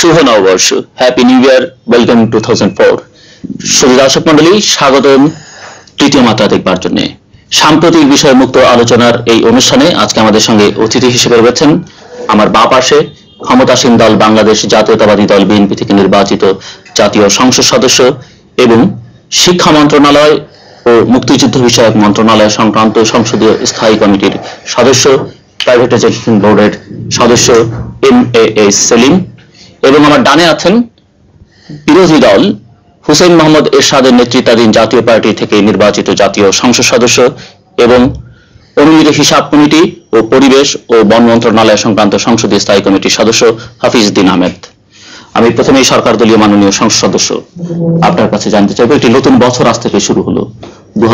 শুভ নববর্ষ happy new year welcome to thousand four শুধু মন্ডলী স্বাগতম তৃতীয় মাত্রা দেখবার জন্য। সাম্প্রতিক বিষয় মুক্ত আলোচনার এই অনুষ্ঠানে আজকে আমাদের সঙ্গে অতিথি হিসেবে রয়েছেন আমার বা পাশে ক্ষমতাসীন দল বাংলাদেশ জাতীয়তাবাদী দল বিএনপি থেকে নির্বাচিত জাতীয় সংসদ সদস্য এবং শিক্ষা মন্ত্রণালয় ও মুক্তিযুদ্ধ বিষয়ক মন্ত্রণালয় সংক্রান্ত সংসদীয় স্থায়ী কমিটির সদস্য প্রাইভেটাইজেশন বোর্ডের সদস্য এম এ এস সেলিম এবং আমার ডানে আছেন বিরোধী দল হুসেইন মোহাম্মদ এরশাদের নেতৃত্বাধীন জাতীয় পার্টি থেকে নির্বাচিত জাতীয় সংসদ সদস্য এবং অনুমিত হিসাব কমিটি ও পরিবেশ ও বন মন্ত্রণালয় সংক্রান্ত সংসদীয় স্থায়ী কমিটির সদস্য হাফিজ উদ্দিন আহমেদ। আমি প্রথমেই সরকার দলীয় মাননীয় সংসদ সদস্য। আপনার কাছে জানতে চাইব, একটি নতুন বছর আজ থেকে শুরু হলো। দু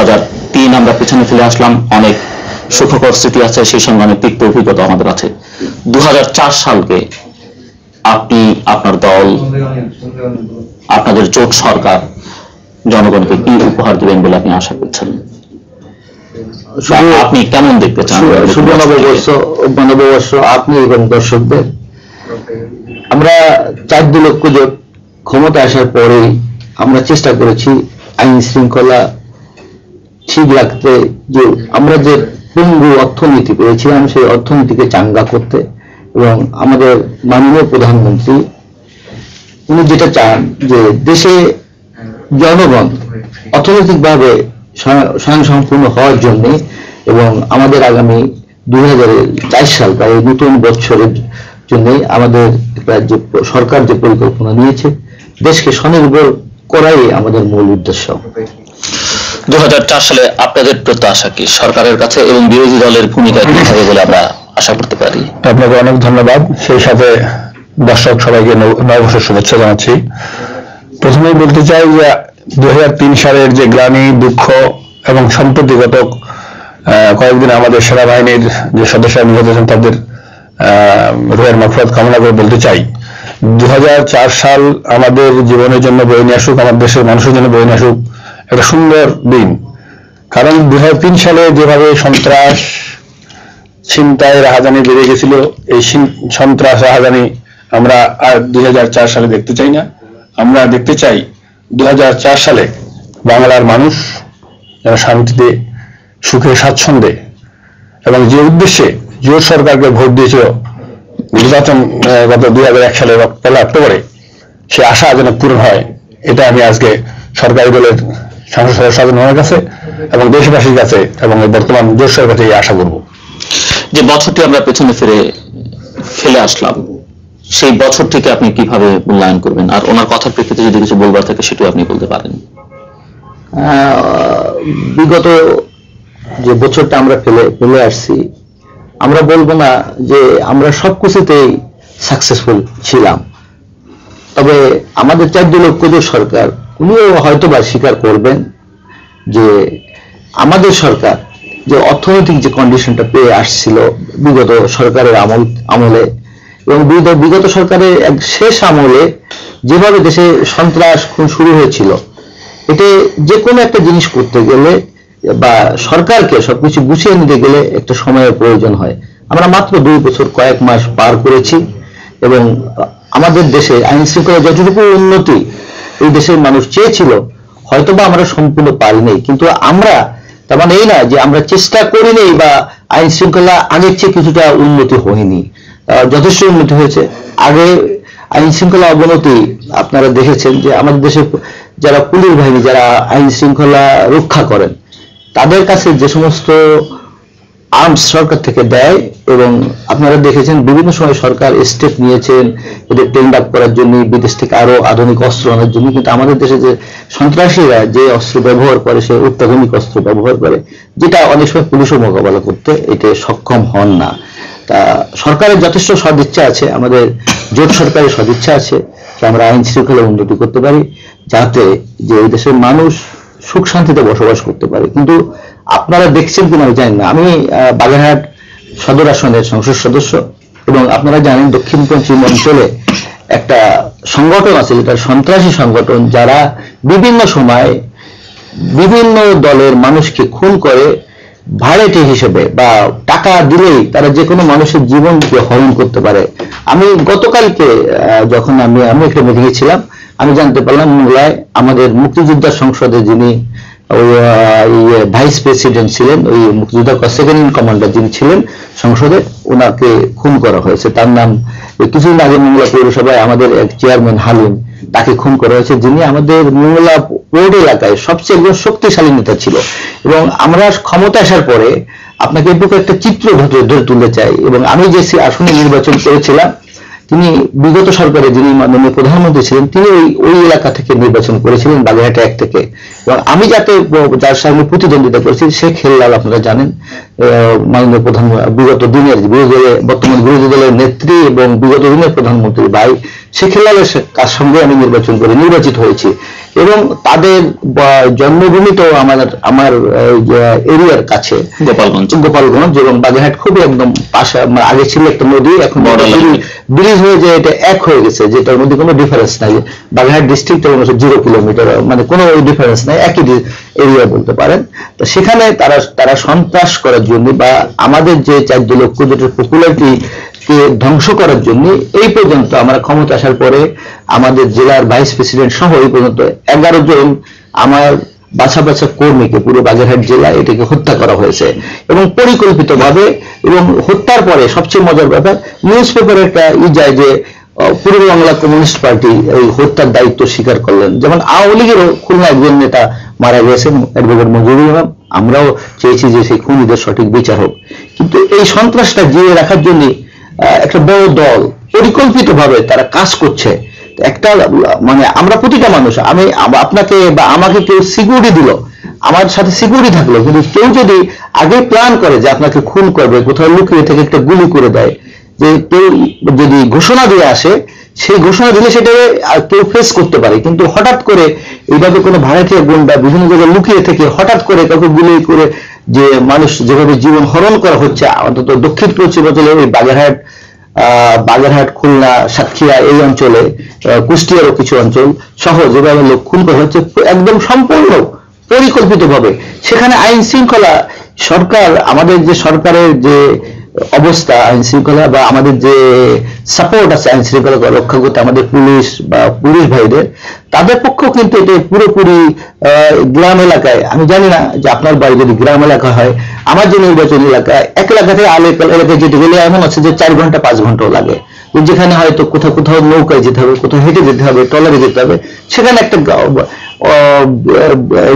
আমরা পেছনে ফেলে আসলাম, অনেক সুখকর স্মৃতি আছে, সেই সঙ্গে অনেক তিক্ত অভিজ্ঞতা আমাদের আছে। দু হাজার চার সালকে আপনি আপনার দল আপনাদের জোট সরকার জনগণকে কি উপহার দেবেন বলে আপনি আশা করছেন? আপনি কেমন দেখতে চান? শুভ নববর্ষ নববর্ষ আপনি এবং দর্শকদের। আমরা চার দু লক্ষ জোট ক্ষমতা আসার পরেই আমরা চেষ্টা করেছি আইন শৃঙ্খলা ঠিক রাখতে যে আমরা যে পঙ্গু অর্থনীতি পেয়েছিলাম সেই অর্থনীতিকে চাঙ্গা করতে। এবং আমাদের মাননীয় প্রধানমন্ত্রী, উনি যেটা চান যে দেশে জনগণ অর্থনৈতিকভাবে স্বয়ং- স্বয়ংসম্পূর্ণ হওয়ার জন্য এবং আমাদের আগামী দুই সাল বা এই নতুন বছরের জন্য আমাদের যে সরকার যে পরিকল্পনা নিয়েছে, দেশকে স্বনির্ভর করাই আমাদের মূল উদ্দেশ্য। দু হাজার চার সালে আপনাদের প্রত্যাশা কি সরকারের কাছে এবং বিরোধী দলের ভূমিকা কি হবে বলে আমরা আশা করতে পারি। আপনাকে অনেক ধন্যবাদ। সেই সাথে দর্শক সবাইকে নব- নববর্ষের শুভেচ্ছা জানাচ্ছি। প্রথমেই বলতে চাই যে দুই সালের যে গ্লানি দুঃখ এবং সম্প্রতি গত আহ, কয়েকদিন আমাদের সেনাবাহিনীর যে সদস্যরা নিহত হয়েছেন তাদের রুহের মাফরত কামনা করে বলতে চাই। দু হাজার চার সাল আমাদের জীবনের জন্য বয়ে নিয়ে আসুক আমাদের দেশের মানুষের জন্য বয়ে নিয়ে আসুক একটা সুন্দর দিন। কারণ দু হাজার তিন সালে যেভাবে সন্ত্রাস ছিনতাই রাহাজানি বেড়ে গেছিল। এই সন্ত্রাস রাহাজানি আমরা আর দু হাজার চার সালে দেখতে চাই না। আমরা দেখতে চাই দু হাজার চার সালে বাংলার মানুষ যারা শান্তিতে, সুখে, স্বাচ্ছন্দ্যে এবং যে উদ্দেশ্যে জোট সরকারকে ভোট দিয়েছিল নির্বাচন গত দুই সালের পয়লা অক্টোবরে, সে আশা যেন পূরণ হয়। এটা আমি আজকে সরকারি দলের সংসদ সদস্য সাধারণের কাছে এবং দেশবাসীর কাছে এবং বর্তমান জোট সরকার কাছে এই আশা করব। যে বছরটি আমরা পেছনে ফিরে ফেলে আসলাম, সেই বছর থেকে আপনি কীভাবে মূল্যায়ন করবেন? আর ওনার কথার প্রেক্ষিতে যদি কিছু বলবার থাকে, সেটাও আপনি বলতে পারেন। বিগত যে বছরটা আমরা ফেলে ফেলে আসছি, আমরা বলব না যে আমরা সব কিছুতেই সাকসেসফুল ছিলাম। তবে আমাদের চার যে সরকার, উনিও হয়তো বা স্বীকার করবেন যে আমাদের সরকার যে অর্থনৈতিক যে কন্ডিশনটা পেয়ে আসছিল বিগত সরকারের আমল, আমলে এবং বিগত সরকারের এক শেষ আমলে যেভাবে দেশে সন্ত্রাস খুন শুরু হয়েছিল, এতে যে কোনো একটা জিনিস করতে গেলে বা সরকারকে সবকিছু গুছিয়ে নিতে গেলে একটা সময়ের প্রয়োজন হয়। আমরা মাত্র দুই বছর কয়েক মাস পার করেছি এবং আমাদের দেশে আইন শৃঙ্খলা যতটুকু উন্নতি এই দেশের মানুষ চেয়েছিল, হয়তোবা আমরা সম্পূর্ণ পারিনি। কিন্তু আমরা তার মানে এই না যে আমরা চেষ্টা করিনি বা আইন শৃঙ্খলা আগের চেয়ে কিছুটা উন্নতি হয়নি। যথেষ্ট উন্নতি হয়েছে। আগে আইন শৃঙ্খলা অবনতি আপনারা দেখেছেন যে আমাদের দেশে যারা পুলিশ বাহিনী, যারা আইন শৃঙ্খলা রক্ষা করেন, তাদের কাছে যে সমস্ত আর্মস সরকার থেকে দেয় এবং আপনারা দেখেছেন বিভিন্ন সময় সরকার স্টেপ নিয়েছেন এদের আপ করার জন্য, বিদেশ থেকে আরও আধুনিক অস্ত্র আনার জন্য। কিন্তু আমাদের দেশে যে সন্ত্রাসীরা যে অস্ত্র ব্যবহার করে, সে অত্যাধুনিক অস্ত্র ব্যবহার করে, যেটা অনেক সময় পুলিশও মোকাবেলা করতে এতে সক্ষম হন না। তা সরকারের যথেষ্ট সদিচ্ছা আছে, আমাদের জোট সরকারের সদিচ্ছা আছে। যে আমরা আইন শৃঙ্খলা উন্নতি করতে পারি, যাতে যে এই দেশের মানুষ সুখ শান্তিতে বসবাস করতে পারে। কিন্তু আপনারা দেখছেন কিনা আমি জানি না। আমি বাগেরহাট সদর আসনের সংসদ সদস্য এবং আপনারা জানেন দক্ষিণ পশ্চিম অঞ্চলে একটা সংগঠন আছে যেটা সন্ত্রাসী সংগঠন, যারা বিভিন্ন সময় বিভিন্ন দলের মানুষকে খুন করে ভাড়াটে হিসেবে বা টাকা দিলেই তারা যে কোনো মানুষের জীবনকে হরণ করতে পারে। আমি গতকালকে যখন আমি আমি একটা মিটিংয়ে ছিলাম আমি জানতে পারলাম মোংলায় আমাদের মুক্তিযোদ্ধা সংসদে যিনি ওই ভাইস প্রেসিডেন্ট ছিলেন, ওই মুক্তিযোদ্ধা সেকেন্ড ইন কমান্ডার যিনি ছিলেন সংসদে, ওনাকে খুন করা হয়েছে। তার নাম কিছুদিন আগে মোংলা পৌরসভায় আমাদের এক চেয়ারম্যান হালিম তাকে খুন করা হয়েছে, যিনি আমাদের মোংলা পৌর এলাকায় সবচেয়ে একজন শক্তিশালী নেতা ছিল। এবং আমরা ক্ষমতা আসার পরে আপনাকে একটু একটা চিত্র ধরে তুলতে চাই। এবং আমি যে আসনে নির্বাচন করেছিলাম তিনি বিগত সরকারে যিনি মাননীয় প্রধানমন্ত্রী ছিলেন তিনি ওই ওই এলাকা থেকে নির্বাচন করেছিলেন বাগেরহাট এক থেকে। এবং আমি যাতে যার সঙ্গে প্রতিদ্বন্দ্বিতা করেছি শেখ হেল্লাল আপনারা জানেন মাননীয় প্রধান বিগত দিনের বিরোধী দলের বর্তমান বিরোধী দলের নেত্রী এবং বিগত দিনের প্রধানমন্ত্রী ভাই শেখ হেল্লালের সে- কার সঙ্গে আমি নির্বাচন করে নির্বাচিত হয়েছি। এবং তাদের জন্মভূমি তো আমার আমার এরিয়ার কাছে। গোপালগঞ্জ। গোপালগঞ্জ এবং বাগেরহাট খুবই একদম পাশে মানে আগে ছিল একটা নদী এখন. ব্রিজ হয়ে যে এটা এক হয়ে গেছে, যেটার মধ্যে কোনো ডিফারেন্স নাই। বাগেরহাট ডিস্ট্রিক্ট এবং জিরো কিলোমিটার মানে কোনো ডিফারেন্স নাই, একই এরিয়া বলতে পারেন। তো সেখানে তারা তারা সন্ত্রাস করার জন্য বা আমাদের যে চার লক্ষ যেটা পপুলারিটি কে ধ্বংস করার জন্য, এই পর্যন্ত আমরা ক্ষমতা আসার পরে আমাদের জেলার ভাইস প্রেসিডেন্ট সহ এই পর্যন্ত এগারো জন আমার বাছা বাছা কর্মীকে পুরো বাগেরহাট জেলায় এটাকে হত্যা করা হয়েছে। এবং পরিকল্পিতভাবে এবং হত্যার পরে সবচেয়ে মজার ব্যাপার নিউজ পেপারে একটা ই যায় যে পূর্ব বাংলা কমিউনিস্ট পার্টি এই হত্যার দায়িত্ব স্বীকার করলেন। যেমন আওয়ামী লীগেরও খুলনা একজন নেতা মারা গেছেন অ্যাডভোকেট মঞ্জুরুল ইমাম আমরাও চেয়েছি যে সেই খুনিদের সঠিক বিচার হোক। কিন্তু এই সন্ত্রাসটা জিয়ে রাখার জন্য একটা বড় দল পরিকল্পিতভাবে তারা কাজ করছে। একটা মানে আমরা প্রতিটা মানুষ, আমি আপনাকে বা আমাকে কেউ সিকিউরিটি দিল, আমার সাথে সিকিউরিটি থাকল, কিন্তু কেউ যদি আগে প্ল্যান করে যে আপনাকে খুন করবে, কোথাও লুকিয়ে থেকে একটা গুলি করে দেয়, যে কেউ যদি ঘোষণা দিয়ে আসে, সেই ঘোষণা দিলে সেটা কেউ ফেস করতে পারে। কিন্তু হঠাৎ করে এইভাবে কোনো ভাড়াটিয়া গুন্ডা বিভিন্ন জায়গায় লুকিয়ে থেকে হঠাৎ করে কাউকে গুলি করে যে মানুষ যেভাবে জীবন হরণ করা হচ্ছে, অন্তত দক্ষিণ পশ্চিমাঞ্চলে এই বাগেরহাট বাগেরহাট, খুলনা, সাতক্ষীরা এই অঞ্চলে কুষ্টিয়ারও কিছু অঞ্চল সহ যেভাবে লোক করা হচ্ছে একদম সম্পূর্ণ পরিকল্পিতভাবে। সেখানে আইন শৃঙ্খলা সরকার, আমাদের যে সরকারের যে অবস্থা, আইন শৃঙ্খলা বা আমাদের যে সাপোর্ট আছে আইন শৃঙ্খলা রক্ষা করতে আমাদের পুলিশ বা পুলিশ ভাইদের, তাদের পক্ষেও কিন্তু এটা পুরোপুরি গ্রাম এলাকায়, আমি জানি না যে আপনার বাড়ি যদি গ্রাম এলাকা হয়, আমার যে নির্বাচন এলাকায় এক এলাকা থেকে আরেক এলাকায় যেতে গেলে এমন আছে যে চার ঘণ্টা, পাঁচ ঘন্টাও লাগে। যেখানে হয়তো কোথাও কোথাও নৌকায় যেতে হবে, কোথাও হেঁটে যেতে হবে, ট্রলারে যেতে হবে, সেখানে একটা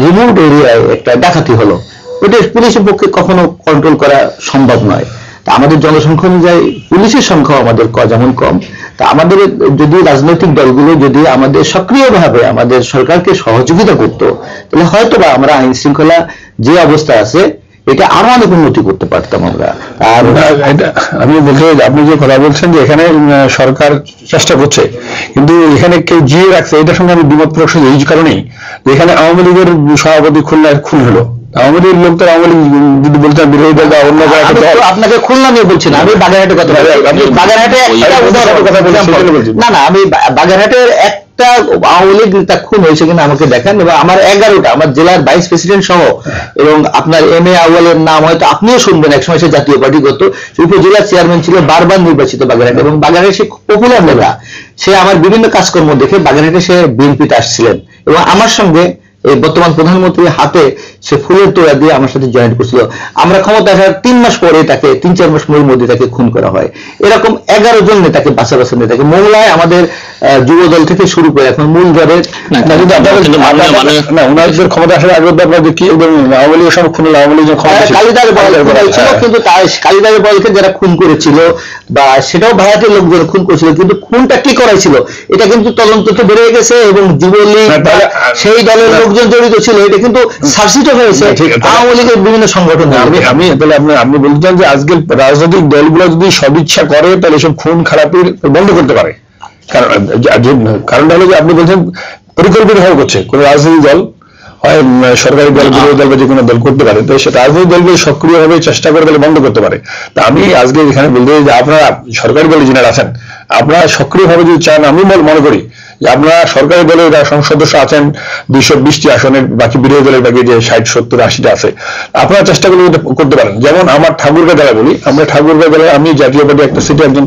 রিমোট এরিয়ায় একটা ডাকাতি হলো। ওটা পুলিশের পক্ষে কখনো কন্ট্রোল করা সম্ভব নয়। তা আমাদের জনসংখ্যা অনুযায়ী পুলিশের সংখ্যা আমাদের ক- যেমন কম, তা আমাদের যদি রাজনৈতিক দলগুলো যদি আমাদের সক্রিয়ভাবে আমাদের সরকারকে সহযোগিতা করতো, তাহলে হয়তো বা আমরা আইন শৃঙ্খলা যে অবস্থা আছে, এটা আরও অনেক উন্নতি করতে পারতাম আমরা। আর আমি বলতে আপনি যে কথা বলছেন যে এখানে সরকার চেষ্টা করছে, কিন্তু এখানে কেউ জিয়ে রাখছে, এটার সঙ্গে আমি দ্বিমত প্রকাশ এই কারণেই এখানে আওয়ামী লীগের সভাপতি খুলনায় খুন হলো। আওয়ামী লীগের লোক তো আওয়ামী লীগ যদি বলতে বিরোধী দল অন্য আপনাকে খুলনা নিয়ে বলছি না আমি বাগেরহাটের কথা বলছি। বাগেরহাটে। না না আমি বাগেরহাটের একটা আওয়ামী লীগ নেতা খুন হয়েছে কিনা আমাকে দেখান এবং আমার এগারোটা আমার জেলার ভাইস প্রেসিডেন্ট সহ এবং আপনার এম এ আউয়ালের নাম হয়তো আপনিও শুনবেন একসময় সে জাতীয় পার্টি করতো সে উপজেলার চেয়ারম্যান ছিল বারবার নির্বাচিত বাগেরহাট এবং বাগেরহাটে সে পপুলার নেতা। সে আমার বিভিন্ন কাজকর্ম দেখে বাগেরহাটে সে বিএনপিতে আসছিলেন। এবং আমার সঙ্গে এই বর্তমান প্রধানমন্ত্রীর হাতে সে ফুলের তোড়া দিয়ে আমার সাথে জয়েন করছিল আমরা ক্ষমতা আসার তিন মাস পরে তাকে তিন চার মাস পরের মধ্যে তাকে খুন করা হয় এরকম এগারো জন নেতাকে বাসা বাসা নেতাকে মোংলায় আমাদের যুব দল থেকে শুরু করে এখন মূল দলের ওনাদের ক্ষমতা আসার আগে ব্যাপার কি আওয়ামী লীগের সব খুন আওয়ামী লীগের কালিদার বল, ছিল হ্যাঁ। কিন্তু কালিদার বলকে যারা খুন করেছিল বা সেটাও ভাড়াটের লোকজন খুন করেছিল কিন্তু খুনটা কি করাইছিল এটা কিন্তু তদন্ত তো বেড়ে গেছে এবং যুবলীগ সেই দলের না। লোকজন জড়িত ছিল এটা কিন্তু সার্সিত হয়েছে। আওয়ামী লীগের বিভিন্ন সংগঠন আমি আমি তাহলে আপনি আপনি বলতে যে আজকে রাজনৈতিক দলগুলো যদি সদিচ্ছা করে তাহলে এসব খুন খারাপির বন্ধ করতে পারে। কারণ কারণটা হলো যে আপনি বলছেন পরিকল্পিত ভাবে করছে কোন রাজনৈতিক দল হয় সরকারি দল বিরোধী দল বা যে কোনো দল করতে পারে তো সে রাজনৈতিক দলগুলো সক্রিয়ভাবে চেষ্টা করে তাহলে বন্ধ করতে পারে। তা আমি আজকে এখানে বলতে চাই যে আপনারা সরকারি দলে যিনারা আছেন আপনারা সক্রিয়ভাবে যদি চান, আমি মনে- করি যে আপনারা সরকারি দলের সংসদ সদস্য আছেন, দুইশো বিশটি আসনের বাকি বিরোধী দলের বাকি যে ষাট, সত্তর, আশিটা আছে, আপনারা চেষ্টা করলে করতে পারেন। যেমন আমার ঠাকুরকে দ্বারা বলি, আমরা ঠাকুরকে জেলায় আমি জাতীয় পার্টি একটা সিটি একজন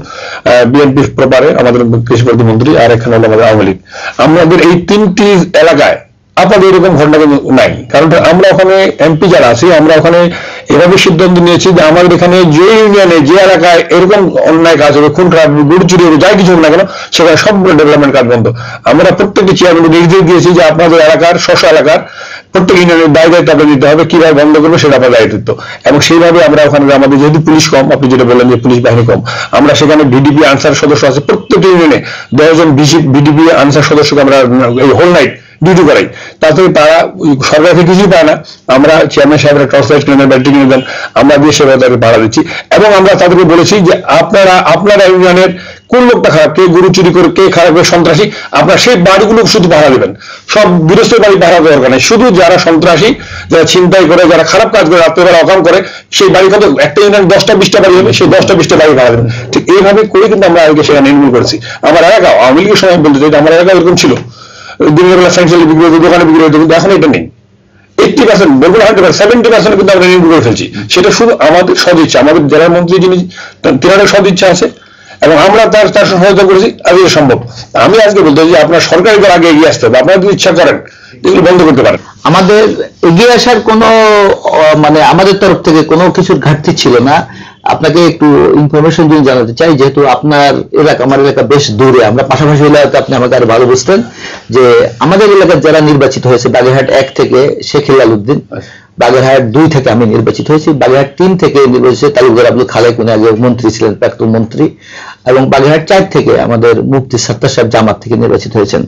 বিএনপি প্রপারে আমাদের কৃষি প্রতিমন্ত্রী, আর এখানে হলো আমাদের আওয়ামী লীগ। আমাদের এই তিনটি এলাকায় আপাতত এরকম ঘটনা কিন্তু নাই। কারণ আমরা ওখানে এমপি যারা আছি, আমরা ওখানে এভাবে সিদ্ধান্ত নিয়েছি যে আমাদের এখানে যে ইউনিয়নে যে এলাকায় এরকম অন্যায় কাজ হবে, খুন খারাপ গুড়ি চুরি হবে যাই কিছু না কেন, সেখানে সবগুলো ডেভেলপমেন্ট কাজ বন্ধ। আমরা প্রত্যেকটি চেয়ারম্যান নির্দেশ দিয়েছি যে আপনাদের এলাকার স্ব এলাকার, প্রত্যেক ইউনিয়নের দায় দায়িত্ব আপনাদের দিতে হবে, কীভাবে বন্ধ করবে সেটা আপনার দায়িত্ব। এবং সেইভাবে আমরা ওখানে আমাদের যেহেতু পুলিশ কম, আপনি যেটা বললেন যে পুলিশ বাহিনী কম, আমরা সেখানে ভিডিপি আনসার সদস্য আছে, প্রত্যেকটি ইউনিয়নে দশজন ভিডিপি আনসার সদস্যকে আমরা এই হোল নাইট ডিউটি করাই। তাতে তারা, সরকার থেকে কিছুই পায় না। আমরা চেয়ারম্যান সাহেবের টর্চ লাইট কিনে দেন ব্যাটারি কিনে দেন আমরা দিয়ে সেভাবে তাদের ভাড়া দিচ্ছি। এবং আমরা তাদেরকে বলেছি যে আপনারা আপনারা ইউনিয়নের কোন লোকটা খারাপ, কে গরু চুরি করে, কে খারাপ কে সন্ত্রাসী, আপনারা সেই বাড়িগুলো শুধু ভাড়া দেবেন। সব গৃহস্থের বাড়ি ভাড়া দেওয়ার নেই। শুধু যারা সন্ত্রাসী, যারা ছিনতাই করে, যারা খারাপ কাজ করে রাত্রে রাত্রেবেলা অকাম করে, সেই বাড়ি কত, একটা ইউনিয়ন দশটা, বিশটা বাড়ি হবে, সেই দশটা, বিশটা বাড়ি ভাড়া দেবেন। ঠিক এইভাবে করে কিন্তু আমরা আগে সেখানে নির্মূল করেছি। আমার এলাকা আওয়ামী লীগের সময় বলতে চাই আমার এলাকা এরকম ছিল। আমাদের এবং আমরা সহায়তা করেছি সম্ভব। আমি আজকে বলতে যে আপনার সরকারি দল আগে এগিয়ে আসতে হবে। আপনারা যদি ইচ্ছা করেন, এগুলো বন্ধ করতে পারেন। আমাদের এগিয়ে আসার কোনো মানে আমাদের তরফ থেকে কোনো কিছুর ঘাটতি ছিল না। আপনাকে একটু ইনফরমেশন দিয়ে জানাতে চাই, যেহেতু আপনার এলাকা, আমার এলাকা বেশ দূরে, আমরা পাশাপাশি এলাকাতে আপনি আমাকে আরও ভালো বুঝতেন যে আমাদের এলাকার যারা নির্বাচিত হয়েছে, বাগেরহাট এক থেকে শেখ উদ্দিন, বাগেরহাট দুই থেকে আমি নির্বাচিত হয়েছি, বাগেরহাট তিন থেকে নির্বাচিত হয়েছে তালুকদার আব্দুল খালেক, উনি আগে মন্ত্রী ছিলেন, প্রাক্তন মন্ত্রী, এবং বাগেরহাট চার থেকে আমাদের মুফতি সত্তার সাহেব জামাত থেকে নির্বাচিত হয়েছেন।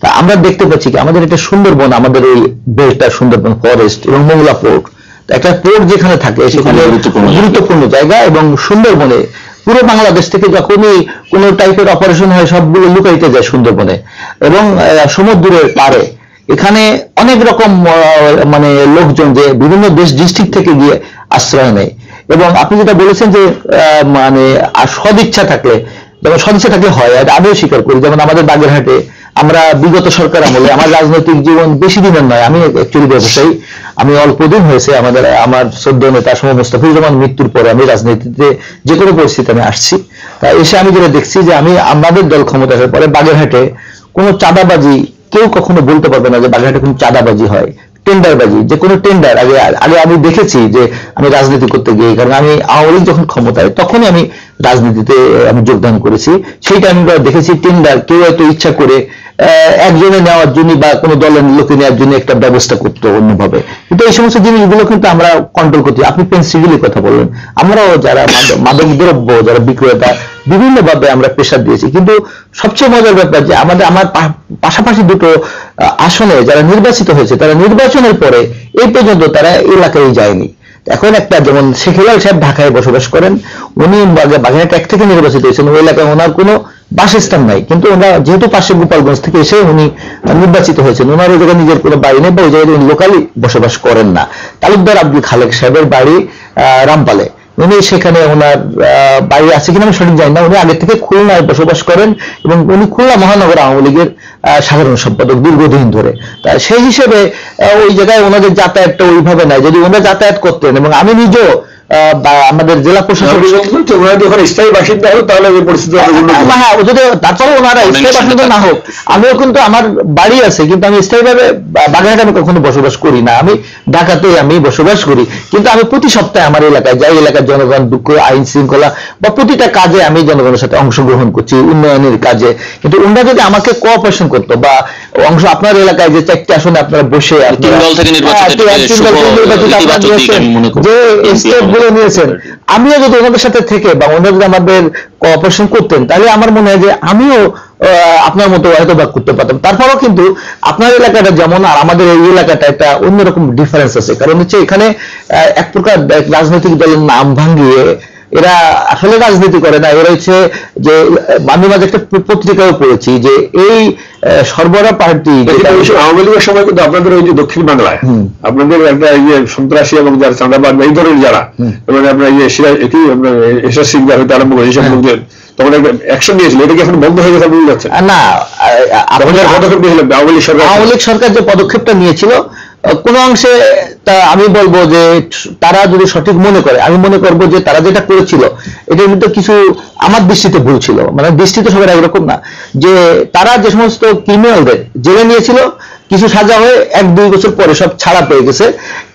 তা আমরা দেখতে পাচ্ছি কি, আমাদের একটা সুন্দরবন, আমাদের এই বেলটা সুন্দরবন ফরেস্ট এবং মোংলা পোর্ট তো একটা পোর্ট যেখানে থাকে সেখানে গুরুত্বপূর্ণ জায়গা। এবং সুন্দরবনে পুরো বাংলাদেশ থেকে যখনই কোনো টাইপের অপারেশন হয় সবগুলো লুকাইতে যায় সুন্দরবনে। এবং সমুদ্রের পারে এখানে অনেক রকম মানে লোকজন যে বিভিন্ন দেশ ডিস্ট্রিক্ট থেকে গিয়ে আশ্রয় নেয়। এবং আপনি যেটা বলেছেন যে আহ, মানে সদিচ্ছা থাকলে যেমন সদিচ্ছা থাকলে হয় আমিও স্বীকার করি। যেমন আমাদের বাগেরহাটে আমরা বিগত সরকার আমলে আমার রাজনৈতিক জীবন বেশি দিনের নয়, আমি অ্যাকচুয়ালি ব্যবসায়ী, আমি অল্প দিন হয়েছে আমাদের, আমার সদ্য নেতা সময় মোস্তাফিজুর মৃত্যুর পরে আমি রাজনীতিতে যে কোনো পরিস্থিতি আমি আসছি। তা এসে আমি যেটা দেখছি যে আমি আমাদের দল ক্ষমতা আসার পরে বাগেরহাটে কোনো চাঁদাবাজি কেউ কখনো বলতে পারবে না যে বাগেরহাটে কোনো চাঁদাবাজি হয়, টেন্ডারবাজি, যে কোনো টেন্ডার। আগে আগে আমি দেখেছি যে আমি রাজনীতি করতে গিয়ে, কারণ আমি আওয়ামী লীগ যখন ক্ষমতায়, তখনই আমি রাজনীতিতে, আমি যোগদান করেছি। সেইটা আমি দেখেছি টেন্ডার, কেউ হয়তো ইচ্ছা করে একজনে নেওয়ার জন্য বা কোনো দলের লোকে নেওয়ার জন্য একটা ব্যবস্থা করতো অন্যভাবে। কিন্তু এই সমস্ত জিনিসগুলো কিন্তু আমরা কন্ট্রোল করতে আপনি পেন্সিলের কথা বললেন। আমরাও যারা মাদক- দ্রব্য, যারা বিক্রেতা বিভিন্ন ভাবে আমরা প্রেশার দিয়েছি। কিন্তু সবচেয়ে মজার ব্যাপার যে আমাদের আমার পাশাপাশি দুটো আসনে যারা নির্বাচিত হয়েছে, তারা নির্বাচনের পরে এই পর্যন্ত তারা এলাকায় যায়নি। এখন একটা যেমন শেখ হেলাল সাহেব ঢাকায় বসবাস করেন উনি বাগে- বাগেরহাট এক থেকে নির্বাচিত হয়েছেন। ওই এলাকায় ওনার কোনো বাসস্থান নাই। কিন্তু ওনার যেহেতু পাশে গোপালগঞ্জ থেকে এসে উনি নির্বাচিত হয়েছেন ওনার ওই জায়গায় নিজের কোনো বাড়ি নেই বা ওই জায়গায় উনি লোকালি বসবাস করেন না। তালুকদার আব্দুল খালেক সাহেবের বাড়ি আহ, রামপালে। উনি সেখানে ওনার বাড়ি আছে কিনা আমি সঠিক জানি না। উনি আগে থেকে খুলনায় বসবাস করেন এবং উনি খুলনা মহানগর আওয়ামী লীগের সাধারণ সম্পাদক দীর্ঘদিন ধরে। তা সেই হিসেবে ওই জায়গায় ওনাদের যাতায়াতটা ওইভাবে নাই। যদি ওনারা যাতায়াত করতেন এবং আমি নিজেও আমাদের জেলা প্রশাসক ওনারা যখন স্থায়ী বাসিন্দা হলো তাহলে এই পরিস্থিতি আরও উন্নত হবে। হ্যাঁ যদি তারপরে ওনারা স্থায়ী বাসিন্দা না হোক আমিও কিন্তু আমার বাড়ি আছে কিন্তু আমি স্থায়ীভাবে বাগেরহাটে আমি কখনো বসবাস করি না আমি ঢাকাতে আমি বসবাস করি কিন্তু আমি প্রতি সপ্তাহে আমার এলাকায় যাই এলাকার জনগণ দুঃখ আইন শৃঙ্খলা বা প্রতিটা কাজে আমি জনগণের সাথে অংশগ্রহণ করছি উন্নয়নের কাজে কিন্তু ওনারা যদি আমাকে কোঅপারেশন করতো বা অংশ আপনার এলাকায় যে চারটি আসনে আপনারা বসে তিন দল থেকে নির্বাচিত মনে। যে স্টেপ গুলো নিয়েছেন। আমিও যদি ওনাদের সাথে থেকে বা ওনারা যদি আমাদের কোঅপারেশন করতেন, তাহলে আমার মনে হয় যে আমিও আপনার মতো হয়তো বা করতে পারতাম। তারপরেও কিন্তু আপনার এলাকাটা যেমন আর আমাদের এই এলাকাটা একটা অন্যরকম ডিফারেন্স আছে। কারণ হচ্ছে এখানে এক প্রকার রাজনৈতিক দলের নাম ভাঙিয়ে এরা আসলে রাজনীতি করে না এরা হচ্ছে যে মাঝে মাঝে একটা পত্রিকাও পড়েছি যে এই সর্বরা পার্টি আওয়ামী লীগের সময় কিন্তু আপনাদের ওই যে দক্ষিণ বাংলায় আপনাদের একটা ইয়ে সন্ত্রাসী এবং যারা চাঁদাবাদ এই ধরনের যারা এবং আপনার ইয়ে কি সিং হইতে আরম্ভ করে এইসব লোকদের তখন অ্যাকশন নিয়েছিল এটা কি এখন বন্ধ হয়ে গেছে বুঝতে না যারা আওয়ামী লীগ সরকার। আওয়ামী লীগ সরকার যে পদক্ষেপটা নিয়েছিল কোনো অংশে আমি বলব যে তারা যদি সঠিক মনে করে, আমি মনে করব যে তারা যেটা করেছিল, এটার মধ্যে কিছু আমার দৃষ্টিতে ভুল ছিল। মানে দৃষ্টিতে সবাই একরকম না। যে তারা যে সমস্ত ক্রিমিনালদের জেলে নিয়েছিল, কিছু সাজা হয়ে এক দুই বছর পরে সব ছাড়া পেয়ে গেছে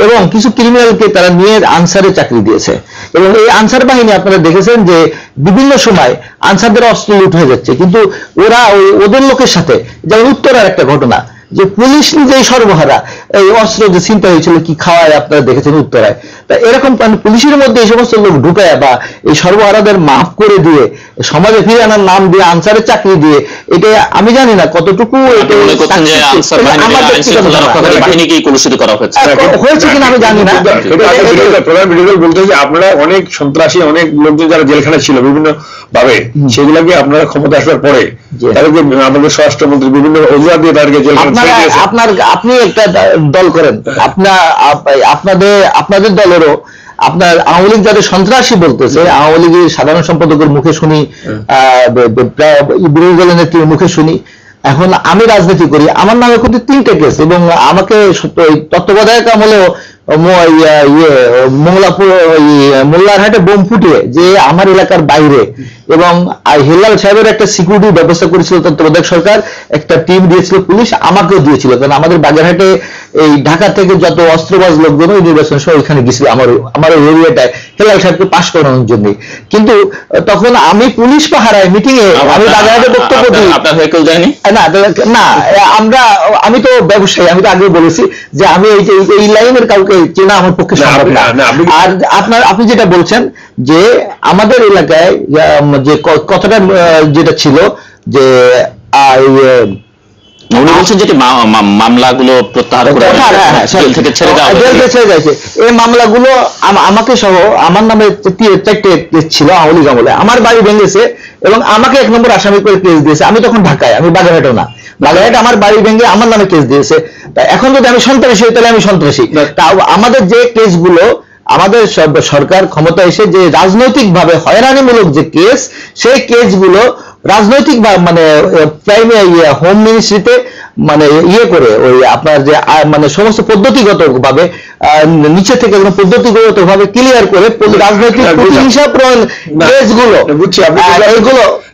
এবং কিছু ক্রিমিনালকে তারা নিয়ে আনসারে চাকরি দিয়েছে। এবং এই আনসার বাহিনী আপনারা দেখেছেন যে বিভিন্ন সময় আনসারদের অস্ত্র লুট হয়ে যাচ্ছে। কিন্তু ওরা ওদের লোকের সাথে, যেমন উত্তরার একটা ঘটনা যে পুলিশ নিজেই সর্বহারা এই অস্ত্র যে চিন্তা হয়েছিল কি খাওয়ায় আপনারা দেখেছেন উত্তরায়। তা এরকম পুলিশের মধ্যে এই সমস্ত লোক ঢুকায় বা এই সর্বহারাদের মাফ করে দিয়ে সমাজে ফিরে আনার নাম দিয়ে আনসারের চাকরি দিয়ে এটা আমি জানি না কতটুকু হয়েছে? কিনা আমি জানি না। বলতে যে আপনারা অনেক সন্ত্রাসী অনেক লোকজন যারা জেলখানে ছিল বিভিন্ন ভাবে সেগুলাকে আপনারা ক্ষমতা আসার পরে। তাদেরকে আমাদের স্বরাষ্ট্রমন্ত্রী বিভিন্ন অজুহাত দিয়ে তাদেরকে জেল আপনারা আপনার আপনি একটা দল করেন। আপনার আপনাদের আপনাদের দলেরও আপনার আওয়ামী লীগ যাদের সন্ত্রাসী বলতেছে আওয়ামী লীগের সাধারণ সম্পাদকের মুখে শুনি বিরোধী দলের নেত্রীর মুখে শুনি। এখন আমি রাজনীতি করি আমার নামে কিন্তু তিনটে কেস এবং আমাকে তত্ত্বাবধায়ক আমলেও ইয়ে মোংলাপুর ওই মোল্লারহাটে বোম ফুটিয়ে যে আমার এলাকার বাইরে এবং হেলাল সাহেবের একটা সিকিউরিটি ব্যবস্থা করেছিল তত্ত্বাবধায়ক সরকার একটা টিম দিয়েছিল পুলিশ আমাকেও দিয়েছিল। কারণ আমাদের বাগেরহাটে এই ঢাকা থেকে যত অস্ত্রবাজ লোকজন ওই নির্বাচন সময় ওইখানে গেছিল আমার আমার ওই এরিয়াটায়। হেলাল সাহেবকে পাশ করানোর জন্য। কিন্তু তখন আমি পুলিশ পাহারায় মিটিং এ আমি বাগেরহাটে বক্তব্য দিই। আপনার হয়ে কেউ যায়নি না না আমরা আমি তো ব্যবসায়ী আমি তো আগে বলেছি যে আমি এই যে এই- লাইনের কাউকে চেনা আমার পক্ষে সম্ভব না। আর আপনার আপনি যেটা বলছেন যে আমাদের এলাকায় যে কথাটা যেটা ছিল যে উনি বলছেন যেটি মামলাগুলো প্রত্যাহার করে হ্যাঁ, হ্যাঁ, জেল থেকে ছেড়ে দেওয়া জেল থেকে ছেড়ে যাচ্ছে এই মামলাগুলো আমাকে সহ আমার নামে চারটে কেস ছিল আওয়ামী লীগ আমলে। আমার বাড়ি ভেঙেছে এবং আমাকে এক নম্বর আসামি করে কেস দিয়েছে। আমি তখন ঢাকায় আমি বাগেরহাটও না। বাগেরহাট আমার বাড়ি ভেঙে আমার নামে কেস দিয়েছে। তা এখন যদি আমি সন্ত্রাসী হই তাহলে আমি সন্ত্রাসী। তা আমাদের যে কেসগুলো আমাদের সরকার ক্ষমতা এসে যে রাজনৈতিক ভাবে হয়রানিমূলক যে কেস সেই কেসগুলো রাজনৈতিক বা মানে প্রাইমারি হোম মিনিস্ট্রিতে মানে ইয়ে করে ওই আপনার যে মানে সমস্ত পদ্ধতিগত ভাবে নিচে থেকে একদম পদ্ধতিগত ভাবে ক্লিয়ার করে রাজনৈতিক। হিসাব না, কেসগুলো বুঝছি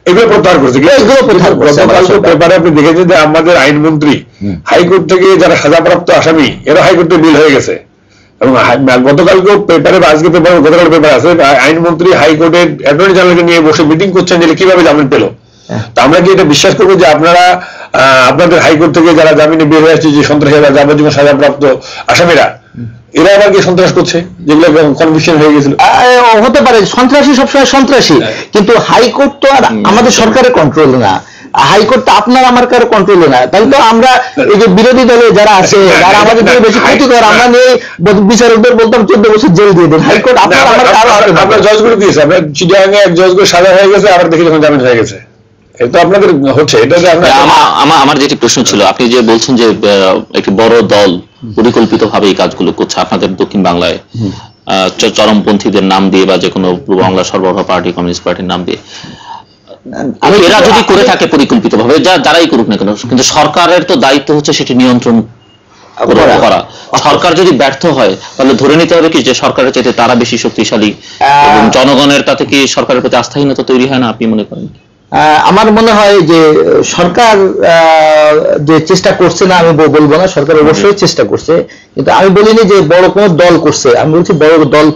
এগুলো প্রত্যাহার করছে। কিন্তু এগুলো প্রত্যাহার করছে আমাদের সরকার। পেপারে আপনি দেখেছেন যে আমাদের আইনমন্ত্রী হাইকোর্ট থেকে যারা সাজাপ্রাপ্ত আসামি এরা হাইকোর্টে বিল হয়ে গেছে। এবং গতকালকেও পেপারে আজকে পেপারে গতকাল পেপার আছে আইনমন্ত্রী হাইকোর্টের অ্যাটর্নি জেনারেলকে নিয়ে বসে মিটিং করছেন যে কীভাবে জামিন পেল। তা আমরা কি এটা বিশ্বাস করব যে আপনারা আপনাদের হাইকোর্ট থেকে যারা জামিনে বের হয়ে আসছে যে সন্ত্রাসীরা যাবজ্জীবন সাজাপ্রাপ্ত আসামিরা এরা আবার কি সন্ত্রাস করছে? যেগুলো কনভিকশন হয়ে গেছিল। হতে পারে সন্ত্রাসী সবসময় সন্ত্রাসী। কিন্তু হাইকোর্ট তো আর আমাদের সরকারের কন্ট্রোল না। হাইকোর্ট তো আপনার আমার কারও কন্ট্রোলে না। তাহলে তো আমরা এই যে বিরোধী দলে যারা আছে যারা আমাদের থেকে বেশি ক্ষতিকর আমরা নিয়ে বিচারকদের বলতাম চোদ্দ বছর জেল দিয়ে দেন। হাইকোর্ট আপনার আমার কারও আপনার জজগুলো দিয়েছে আপনার চিটিয়াঙ্গে এক জজগুলো সাজা হয়ে গেছে আবার দেখি যখন জামিন হয়ে গেছে। এটা আপনাদের হচ্ছে এটা যে আপনার আমার যেটি প্রশ্ন ছিল আপনি যে বলছেন যে একটি বড় দল পরিকল্পিতভাবে এই কাজগুলো করছে আপনাদের দক্ষিণ বাংলায় আহ, চরমপন্থীদের নাম দিয়ে বা যে কোনো পূর্ব বাংলা সর্বভা পার্টি কমিউনিস্ট পার্টির নাম দিয়ে। এরা যদি করে থাকে পরিকল্পিতভাবে যা যারাই করুক না কেন কিন্তু সরকারের তো দায়িত্ব হচ্ছে সেটি নিয়ন্ত্রণ করা। করা। সরকার যদি ব্যর্থ হয় তাহলে ধরে নিতে হবে কি যে সরকারের চাইতে তারা বেশি শক্তিশালী এবং জনগণের তাতে কি সরকারের প্রতি আস্থাহীনতা তৈরি হয় না আপনি মনে করেন আমার মনে হয় যে সরকার আহ, যে চেষ্টা করছে না আমি বলব না সরকার অবশ্যই চেষ্টা করছে। কিন্তু আমি বলিনি যে বড় কোনো দল করছে। আমি বলছি বড় দল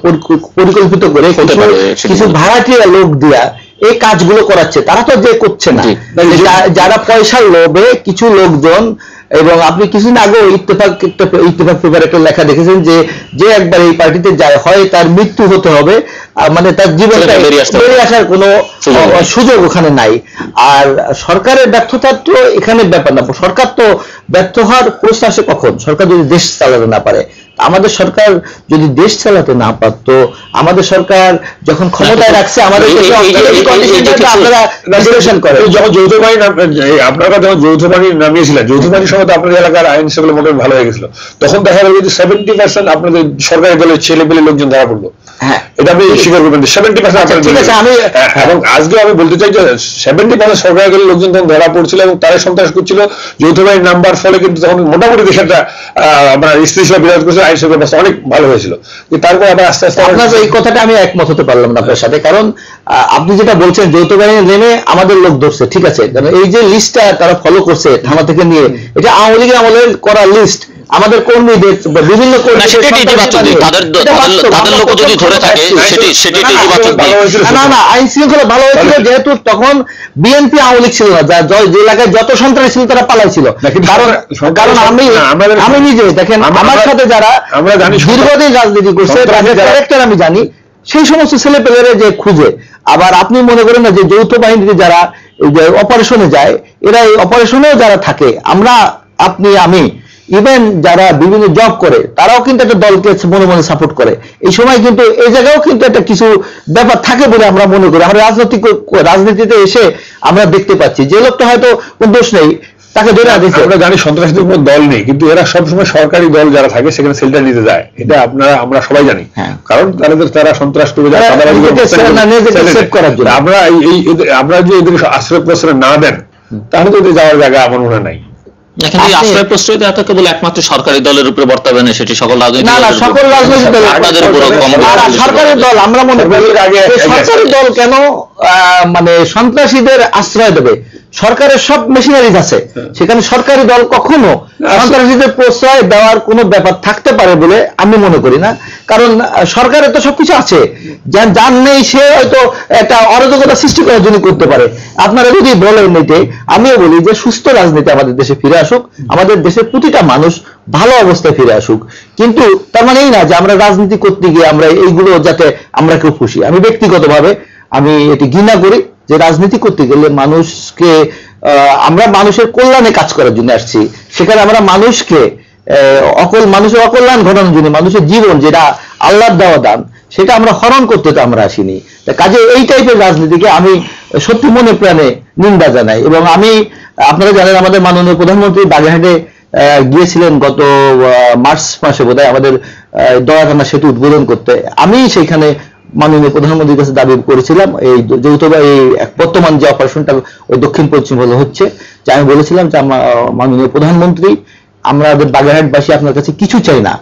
পরিকল্পিত করে কিছু। ভাড়াটিয়া লোক দিয়া এই কাজগুলো করাচ্ছে তারা তো যে করছে না। যারা পয়সার লোভে কিছু লোকজন এবং আপনি কিছুদিন আগে ইত্তেফাক ইত্তেফাক পেপার একটা লেখা দেখেছেন যে যে একবার এই পার্টিতে যায় হয় তার মৃত্যু হতে হবে মানে তার জীবনটা বেরিয়ে আসার কোনো সুযোগ সুযোগ ওখানে নাই। আর সরকারের ব্যর্থতা তো এখানে ব্যাপার না সরকার তো ব্যর্থ হওয়ার প্রশ্ন আসে কখন? সরকার যদি দেশ চালাতে না পারে আমাদের সরকার যদি দেশ চালাতে না পারতো আমাদের সরকার যখন ক্ষমতায় রাখছে আমাদের যখন যৌথ বাহিনী আপনারা যখন যৌথ বাহিনী নামিয়েছিলেন। যৌথ বাহিনীর সময় আপনাদের এলাকার আইন সেগুলো মোটামুটি ভালো হয়ে গেছিল। তখন দেখা গেল যে সেভেন্টি পার্সেন্ট আপনাদের সরকারি দলের ছেলে পেলে লোকজন ধরা পড়ল। হ্যাঁ। এটা আপনি স্বীকার করবেন সেভেন্টি পার্সেন্ট ঠিক আছে, আমি- এবং আজকে আমি বলতে চাই যে সেভেন্টি পার্সেন্ট সরকারি দলের লোকজন তখন ধরা পড়ছিল এবং তারা সন্ত্রাস করছিল যৌথ বাহিনীর নাম্বার ফলে কিন্তু তখন মোটামুটি দেশে একটা আহ, আপনার স্থিতিশীল বিরাজ করছে আইন ব্যবস্থা অনেক ভালো হয়েছিল। তারপর আবার আস্তে আস্তে আপনার এই কথাটা আমি একমত হতে পারলাম না আপনার সাথে, কারণ আপনি যেটা বলছেন যৌথ বাহিনী নেমে আমাদের লোক ধরছে, ঠিক আছে? এই যে লিস্টটা তারা ফলো করছে থানা থেকে নিয়ে, এটা আওয়ামী লীগের আমলের করা লিস্ট আমাদের কর্মীদের বিভিন্ন না কর্মীদের ইতিবাচক দিক। তাদের তাদের বাস্তব, তাদের আমরা লোক যদি ধরে থাকে সেটি ইতিবাচক দিক। না, না আইন শৃঙ্খলা ভালো হয়েছিল যেহেতু তখন বিএনপি আওয়ামী লীগ ছিল না যা যে এলাকায় যত সন্ত্রাসী ছিল তারা পালাইছিল। কারণ কারণ আমি আমাদের- আমি নিজে দেখেন আমার সাথে যারা আমরা জানি দীর্ঘদিন রাজনীতি করছে তাদের ক্যারেক্টার আমি জানি সেই সমস্ত ছেলে পেলেরা যে খুঁজে। আবার আপনি মনে করেন না যে যৌথ বাহিনীতে যারা অপারেশনে যায় এরা এই অপারেশনেও যারা থাকে আমরা আপনি আমি ইভেন যারা বিভিন্ন জব করে তারাও কিন্তু একটা দলকে মনে মনে সাপোর্ট করে। এই সময় কিন্তু এই জায়গাও কিন্তু একটা কিছু ব্যাপার থাকে বলে আমরা মনে করি। আমরা রাজনৈতিক রাজনীতিতে এসে আমরা দেখতে পাচ্ছি। যে লোকটা হয়তো কোন দোষ নেই তাকে ধরে দিচ্ছে আমরা জানি সন্ত্রাসীদের কোনো দল নেই কিন্তু এরা সবসময় সরকারি দল যারা থাকে সেখানে সেল্টার নিতে যায়। এটা আপনারা আমরা সবাই জানি। হ্যাঁ। কারণ তাদের তারা সন্ত্রাস করে যায়। আমরা এই আমরা যদি এদের আশ্রয় প্রশ্রয় না দেন তাহলে তো এদের যাওয়ার জায়গা আমার মনে নাই। এখন এই আশ্রয় প্রশ্রয় দেওয়া কেবল একমাত্র সরকারি দলের উপরে বর্তাবে না সেটি সকল রাজনৈতিক না না সকল রাজনৈতিক দল আপনাদের উপর কম না, না, বেশি সরকারি দল আমরা মনে করি সরকারের আগে যে আগে। সরকারি দল কেন মানে সন্ত্রাসীদের আশ্রয় দেবে? সরকারের সব মেশিনারিজ আছে। সেখানে সরকারি দল কখনো সন্ত্রাসীদের প্রশ্রয় দেওয়ার কোনো ব্যাপার থাকতে পারে বলে আমি মনে করি না। কারণ সরকারের তো সবকিছু আছে। যার যার নেই সে হয়তো একটা অরাজকতা সৃষ্টি করার জন্য করতে পারে। আপনারা যদি বলেন এতে আমিও বলি যে সুস্থ রাজনীতি আমাদের দেশে ফিরে আসুক, আমাদের দেশের প্রতিটা মানুষ ভালো অবস্থায় ফিরে আসুক। কিন্তু তার মানে এই না যে আমরা রাজনীতি করতে গিয়ে আমরা এইগুলো যাতে আমরা কেউ খুশি আমি ব্যক্তিগতভাবে আমি এটি ঘৃণা করি যে রাজনীতি করতে গেলে মানুষকে আমরা মানুষের কল্যাণে কাজ করার জন্য আসছি। সেখানে আমরা মানুষকে অকল মানুষের অকল্যাণ ঘটানোর জন্য, মানুষের জীবন যেটা আল্লাহর দেওয়া দান, সেটা আমরা হরণ করতে তো আমরা আসিনি। কাজে এই টাইপের রাজনীতিকে আমি সত্যি মনে প্রাণে নিন্দা জানাই এবং আমি আপনারা জানেন আমাদের মাননীয় প্রধানমন্ত্রী বাগেরহাটে গিয়েছিলেন গত মার্চ মাসে বোধহয় আমাদের দয়াখানা সেতু উদ্বোধন করতে। আমি সেইখানে মাননীয় প্রধানমন্ত্রীর কাছে দাবি করেছিলাম, এই যৌথ বা এই বর্তমান যে অপারেশনটা ওই দক্ষিণ পশ্চিম হলে হচ্ছে, যে আমি বলেছিলাম যে মাননীয় প্রধানমন্ত্রী, আমরা বাগেরহাটবাসী আপনার কাছে কিছু চাই না।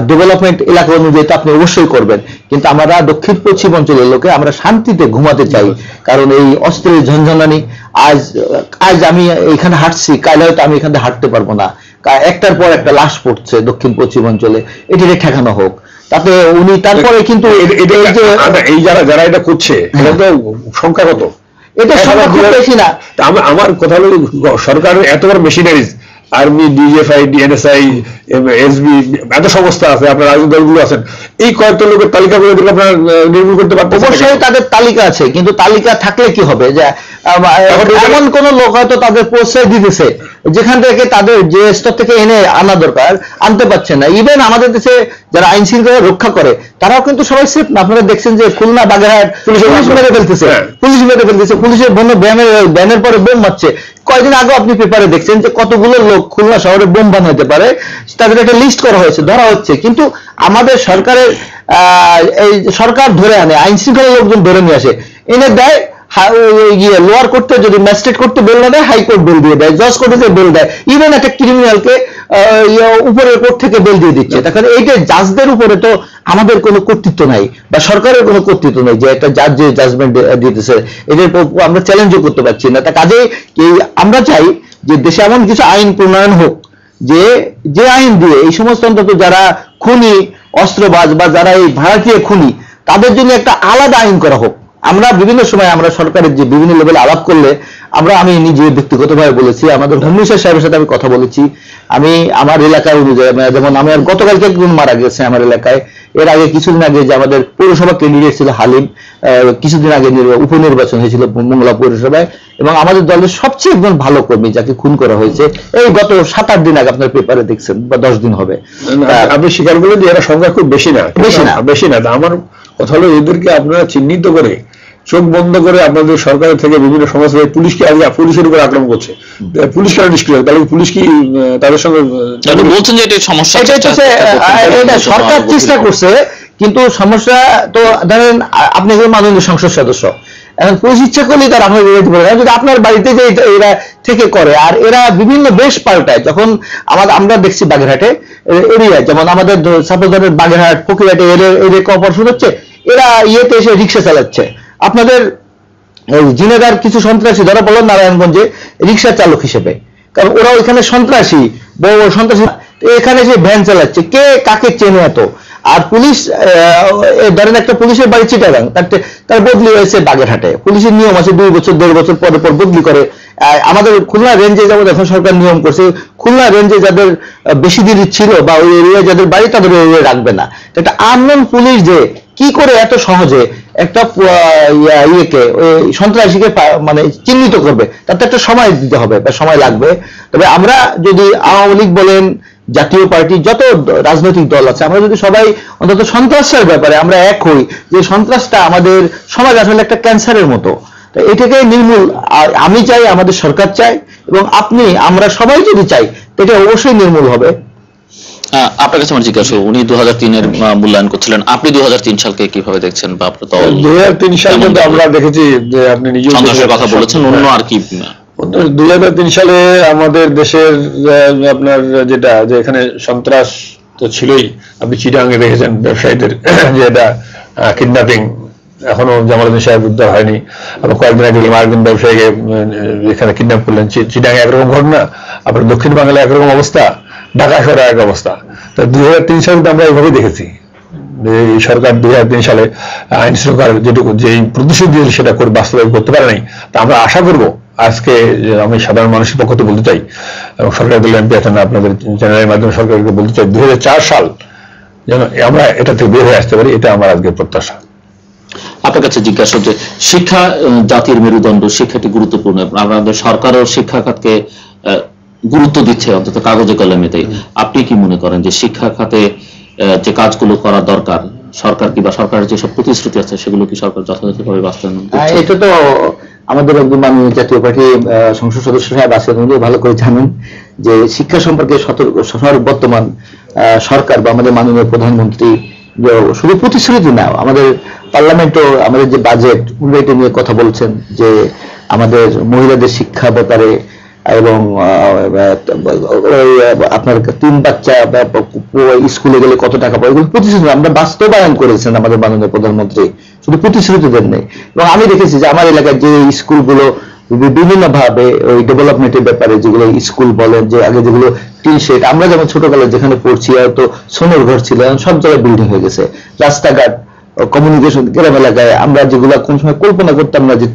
ডেভেলপমেন্ট এলাকা অনুযায়ী তো আপনি অবশ্যই করবেন। কিন্তু আমরা দক্ষিণ পশ্চিম অঞ্চলের লোকে আমরা শান্তিতে ঘুমাতে চাই। কারণ এই অস্ত্রের ঝঞ্ঝনানি আজ আজ আমি এখানে হাঁটছি কাল হয়তো আমি এখানে হাঁটতে পারব না। একটার পর একটা লাশ পড়ছে দক্ষিণ পশ্চিম অঞ্চলে। এটিকে ঠেকানো হোক। তাতে উনি তারপরে কিন্তু এই যারা যারা এটা করছে এটা তো সংখ্যা এটা সংখ্যা খুব বেশি না। আমার- আমার কথা হলো সরকারের এত বড় machineries army DFI DNSI SB, এত সংস্থা আছে, আপনার রাজনৈতিক দলগুলো আছেন। এই কয়েকটা লোকের তালিকা করে আপনার নির্মূল করতে পারতেন অবশ্যই তাদের তালিকা আছে, কিন্তু তালিকা থাকলে কি হবে? যে এমন কোন লোক হয়তো তাদের প্রশ্রয় দিতেছে যেখান থেকে তাদের যে স্তর থেকে এনে আনা দরকার আনতে পারছে না। ইভেন আমাদের দেশে যারা আইন শৃঙ্খলা রক্ষা করে তারাও কিন্তু সবাই সেফ না। আপনারা দেখছেন যে খুলনা বাগেরহাট পুলিশ পুলিশ মেরে ফেলতেছে। হ্যাঁ। পুলিশ মেরে ফেলতেছে। পুলিশের বন্য ব্যানের ব্যানের পরে বোম মারছে। কয়েকদিন আগে আপনি পেপারে দেখছেন যে কতগুলো লোক খুলনা শহরে বোম বানাতে পারে। তাদের একটা লিস্ট করা হয়েছে ধরা হচ্ছে। কিন্তু আমাদের সরকারের আহ, এই সরকার ধরে আনে আইন শৃঙ্খলা লোকজন ধরে নিয়ে আসে। এনে দেয় গিয়ে লোয়ার কোর্টে যদি ম্যাজিস্ট্রেট কোর্টে বেল না দেয় হাইকোর্ট বেল দিয়ে দেয় জজ কোর্টে বেল দেয়। ইভেন একটা ক্রিমিনালকে উপরের কোর্ট থেকে বেল দিয়ে দিচ্ছে। তাহলে এইটা জাজদের উপরে তো আমাদের কোনো কর্তৃত্ব নাই বা সরকারের কোনো কর্তৃত্ব নেই যে একটা জাজ যে জাজমেন্ট দিতেছে। এদের আমরা চ্যালেঞ্জও করতে পারছি না। তা কাজে আমরা চাই যে দেশে এমন কিছু আইন প্রণয়ন হোক, যে যে আইন দিয়ে এই সমস্ত অন্তত যারা খুনি, অস্ত্রবাজ বা যারা এই ভাড়াটিয়া খুনি, তাদের জন্য একটা আলাদা আইন করা হোক। আমরা বিভিন্ন সময় আমরা সরকারের যে বিভিন্ন লেভেলে আলাপ করলে আমরা আমি নিজে ব্যক্তিগতভাবে বলেছি আমাদের হোম সাহেবের সাথে আমি কথা বলেছি। আমি আমার এলাকায় অনুযায়ী আমি- যেমন আমার গতকালকে একজন মারা গেছে আমার এলাকায়। এর আগে কিছুদিন আগে যে আমাদের পৌরসভা ক্যান্ডিডেট ছিল হালিম কিছুদিন আগে উপনির্বাচন হয়েছিল মঙ্গলা পৌরসভায়। এবং আমাদের দলের সবচেয়ে একজন ভালো কর্মী যাকে খুন করা হয়েছে এই গত সাত আট দিন আগে আপনার পেপারে দেখছেন বা দশ দিন হবে। আপনি স্বীকার করলেন যে এরা সংখ্যা খুব বেশি না। বেশি না। বেশি না। আমার কথা হলো এদেরকে আপনারা চিহ্নিত করে চোখ বন্ধ করে আপনাদের সরকারের থেকে বিভিন্ন সমস্যা পুলিশকে আজকে পুলিশের উপর আক্রমণ করছে। পুলিশ কেন নিষ্ক্রিয়? তাহলে পুলিশ কি তাদের সঙ্গে বলছেন যে এটা সমস্যা। এটা সরকার চেষ্টা করছে কিন্তু সমস্যা তো ধরেন আপনি একজন মাননীয় সংসদ সদস্য। এখন পুলিশ ইচ্ছা করলেই তার আপনার বিরোধী করে যদি আপনার বাড়িতে যে এরা থেকে করে আর এরা বিভিন্ন বেশ পাল্টায় যখন আমাদের আমরা দেখছি বাগেরহাটে এরিয়ায় যেমন আমাদের সাপোজ ধরেন বাগেরহাট ফকিরহাটে এরিয়া কর্পোরেশন হচ্ছে এরা ইয়েতে এসে রিক্সা চালাচ্ছে। আপনাদের এই জিনেদার কিছু সন্ত্রাসী ধরা পড়ল নারায়ণগঞ্জে রিক্সা চালক হিসেবে। কারণ ওরা ওইখানে সন্ত্রাসী, বড় বড় সন্ত্রাসী। এখানে যে ভ্যান চালাচ্ছে, কে কাকে চেনে এত? আর পুলিশ ধরেন একটা পুলিশের বাড়ি চিটাগাং, তার তার বদলি হয়েছে বাগেরহাটে। পুলিশের নিয়ম আছে দুই বছর, দেড় বছর পরে পর বদলি করে। আমাদের খুলনা রেঞ্জে যেমন এখন সরকার নিয়ম করছে, খুলনা রেঞ্জে যাদের বেশি দিন ছিল বা ওই এরিয়ায় যাদের বাড়ি, তাদের রাখবে না। একটা আননোন পুলিশ যে কি করে এত সহজে একটা ইয়েকে সন্ত্রাসীকে মানে চিহ্নিত করবে। তাতে একটা সময় দিতে হবে বা সময় লাগবে। তবে আমরা যদি আওয়ামী লীগ বলেন, জাতীয় পার্টি, যত রাজনৈতিক দল আছে, আমরা যদি সবাই অন্তত সন্ত্রাসের ব্যাপারে আমরা এক হই, যে সন্ত্রাসটা আমাদের সমাজ আসলে একটা ক্যান্সারের মতো। তো এটাকে নির্মূল আমি চাই, আমাদের সরকার চাই, এবং আপনি, আমরা সবাই যদি চাই, এটা অবশ্যই নির্মূল হবে। আপনার কাছে আমার জিজ্ঞাসা উনি দু তিনের মূল্যায়ন করছিলেন। আপনি দু হাজার তিন সালকে কীভাবে দেখছেন বা আপনার দল? দুই হাজার তিন সাল দেখলেন? আমরা দেখেছি যে আপনি সন্ত্রাসের কথা বলেছেন অন্য আর কি দুই হাজার তিন সালে আমাদের দেশের আপনার যেটা যে এখানে সন্ত্রাস তো ছিলই আপনি চিটাঙ্গে দেখেছেন ব্যবসায়ীদের যে এটা কিডন্যাপিং এখনও জামালুদ্দিন সাহেব উদ্ধার হয়নি। আবার কয়েকদিন আগে মার্কিন ব্যবসায়ীকে এখানে কিডন্যাপ করলেন। চিটাঙ্গে একরকম ঘটনা আপনার দক্ষিণ বাংলায় একরকম অবস্থা। ঢাকা শহরে এক অবস্থা। তো দুই হাজার তিন সালে আমরা এইভাবেই দেখেছি এই সরকার দুই হাজার তিন সালে আইন শৃঙ্খলার যেটুকু যে প্রতিশ্রুতি দিয়েছে সেটা করে বাস্তবায়ন করতে পারে নাই। তা আমরা আশা করব আজকে আমি সাধারণ মানুষের পক্ষ থেকে বলতে চাই, এবং সরকার দলের এমপি আছেন আপনাদের চ্যানেলের মাধ্যমে সরকারকে বলতে চাই, দুই হাজার চার সাল যেন আমরা এটা থেকে বের হয়ে আসতে পারি, এটা আমার আজকে প্রত্যাশা। আপনার কাছে জিজ্ঞাসা যে শিক্ষা জাতির মেরুদণ্ড শিক্ষাটি গুরুত্বপূর্ণ আমাদের সরকারও শিক্ষা খাতকে গুরুত্ব দিচ্ছে অন্তত কাগজে কলমেতেই আপনি কি মনে করেন যে শিক্ষা খাতে যে কাজগুলো করা দরকার, সরকার কি বা সরকারের যেসব প্রতিশ্রুতি আছে, সেগুলো কি সরকার যথাযথভাবে বাস্তবায়ন এটা তো আমাদের একদম মাননীয় জাতীয় পার্টি সংসদ সদস্য সাহেব আছেন উনি ভালো করে জানেন যে শিক্ষা সম্পর্কে সতর্ক বর্তমান সরকার বা আমাদের মাননীয় প্রধানমন্ত্রী শুধু প্রতিশ্রুতি না, আমাদের পার্লামেন্টও, আমাদের যে বাজেট উনি নিয়ে কথা বলছেন যে আমাদের মহিলাদের শিক্ষা ব্যাপারে এবং আপনার তিন বাচ্চা স্কুলে গেলে কত টাকা পাবে? এগুলো প্রতিশ্রুতি, আমরা বাস্তবায়ন করেছেন আমাদের মাননীয় প্রধানমন্ত্রী। শুধু প্রতিশ্রুতি দেন নেই। এবং আমি দেখেছি যে আমার এলাকায় যে স্কুলগুলো বিভিন্ন ভাবে ওই ডেভেলপমেন্টের ব্যাপারে যেগুলো স্কুল বলেন, যে আগে যেগুলো টিন শেড, আমরা যেমন ছোটবেলায় যেখানে পড়ছি, হয়তো সোনের ঘর ছিল, সব জায়গায় বিল্ডিং হয়ে গেছে। রাস্তাঘাট কমিউনিকেশন গ্রাম এলাকায় আমরা যেগুলো কোন সময় কল্পনা করতাম না যে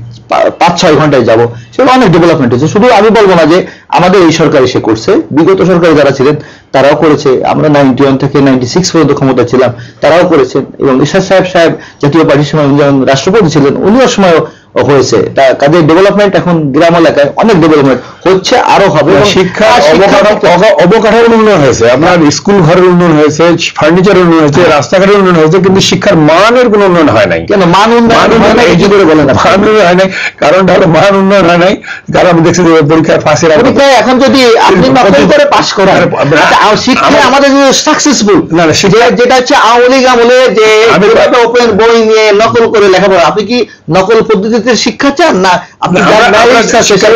পাঁচ, ছয় ঘন্টায় যাব, সেগুলো অনেক ডেভেলপমেন্ট হয়েছে। শুধু আমি বলব না যে আমাদের এই সরকার এসে করছে। বিগত সরকারে যারা ছিলেন, তারাও করেছে। আমরা নাইনটি ওয়ান থেকে নাইনটি সিক্স পর্যন্ত ক্ষমতা ছিলাম, তারাও করেছেন। এবং ইশাদ সাহেব সাহেব, জাতীয় পার্টির সময় যখন রাষ্ট্রপতি ছিলেন, উনিও সময়ও হয়েছে। তা কাজে ডেভেলপমেন্ট এখন গ্রাম এলাকায় অনেক ডেভেলপমেন্ট হচ্ছে আরও হবে শিক্ষা অবকাঠামো অবকাঠামোর উন্নয়ন হয়েছে। আপনার স্কুল ঘরের উন্নয়ন হয়েছে ফার্নিচারের উন্নয়ন হয়েছে রাস্তাঘাটের উন্নয়ন হয়েছে কিন্তু শিক্ষার মানের কোনো উন্নয়ন হয় নাই। কেন? মান উন্নয়ন মান হয় না, উন্নয়ন এই করে। মান উন্নয়ন হয় নাই কারণটা হলো মান উন্নয়ন হয় নাই কারণ আমি দেখছি পরীক্ষায় ফাঁসের পরীক্ষায় এখন যদি আপনি নকল করে পাশ করেন আর আমাদের সাকসেসফুল না, না, যেটা হচ্ছে আওয়ামী লীগ আমলে যে ওপেন বই নিয়ে নকল করে লেখাপড়া আপনি কি নকল পদ্ধতিতে শিক্ষা চান? না আপনি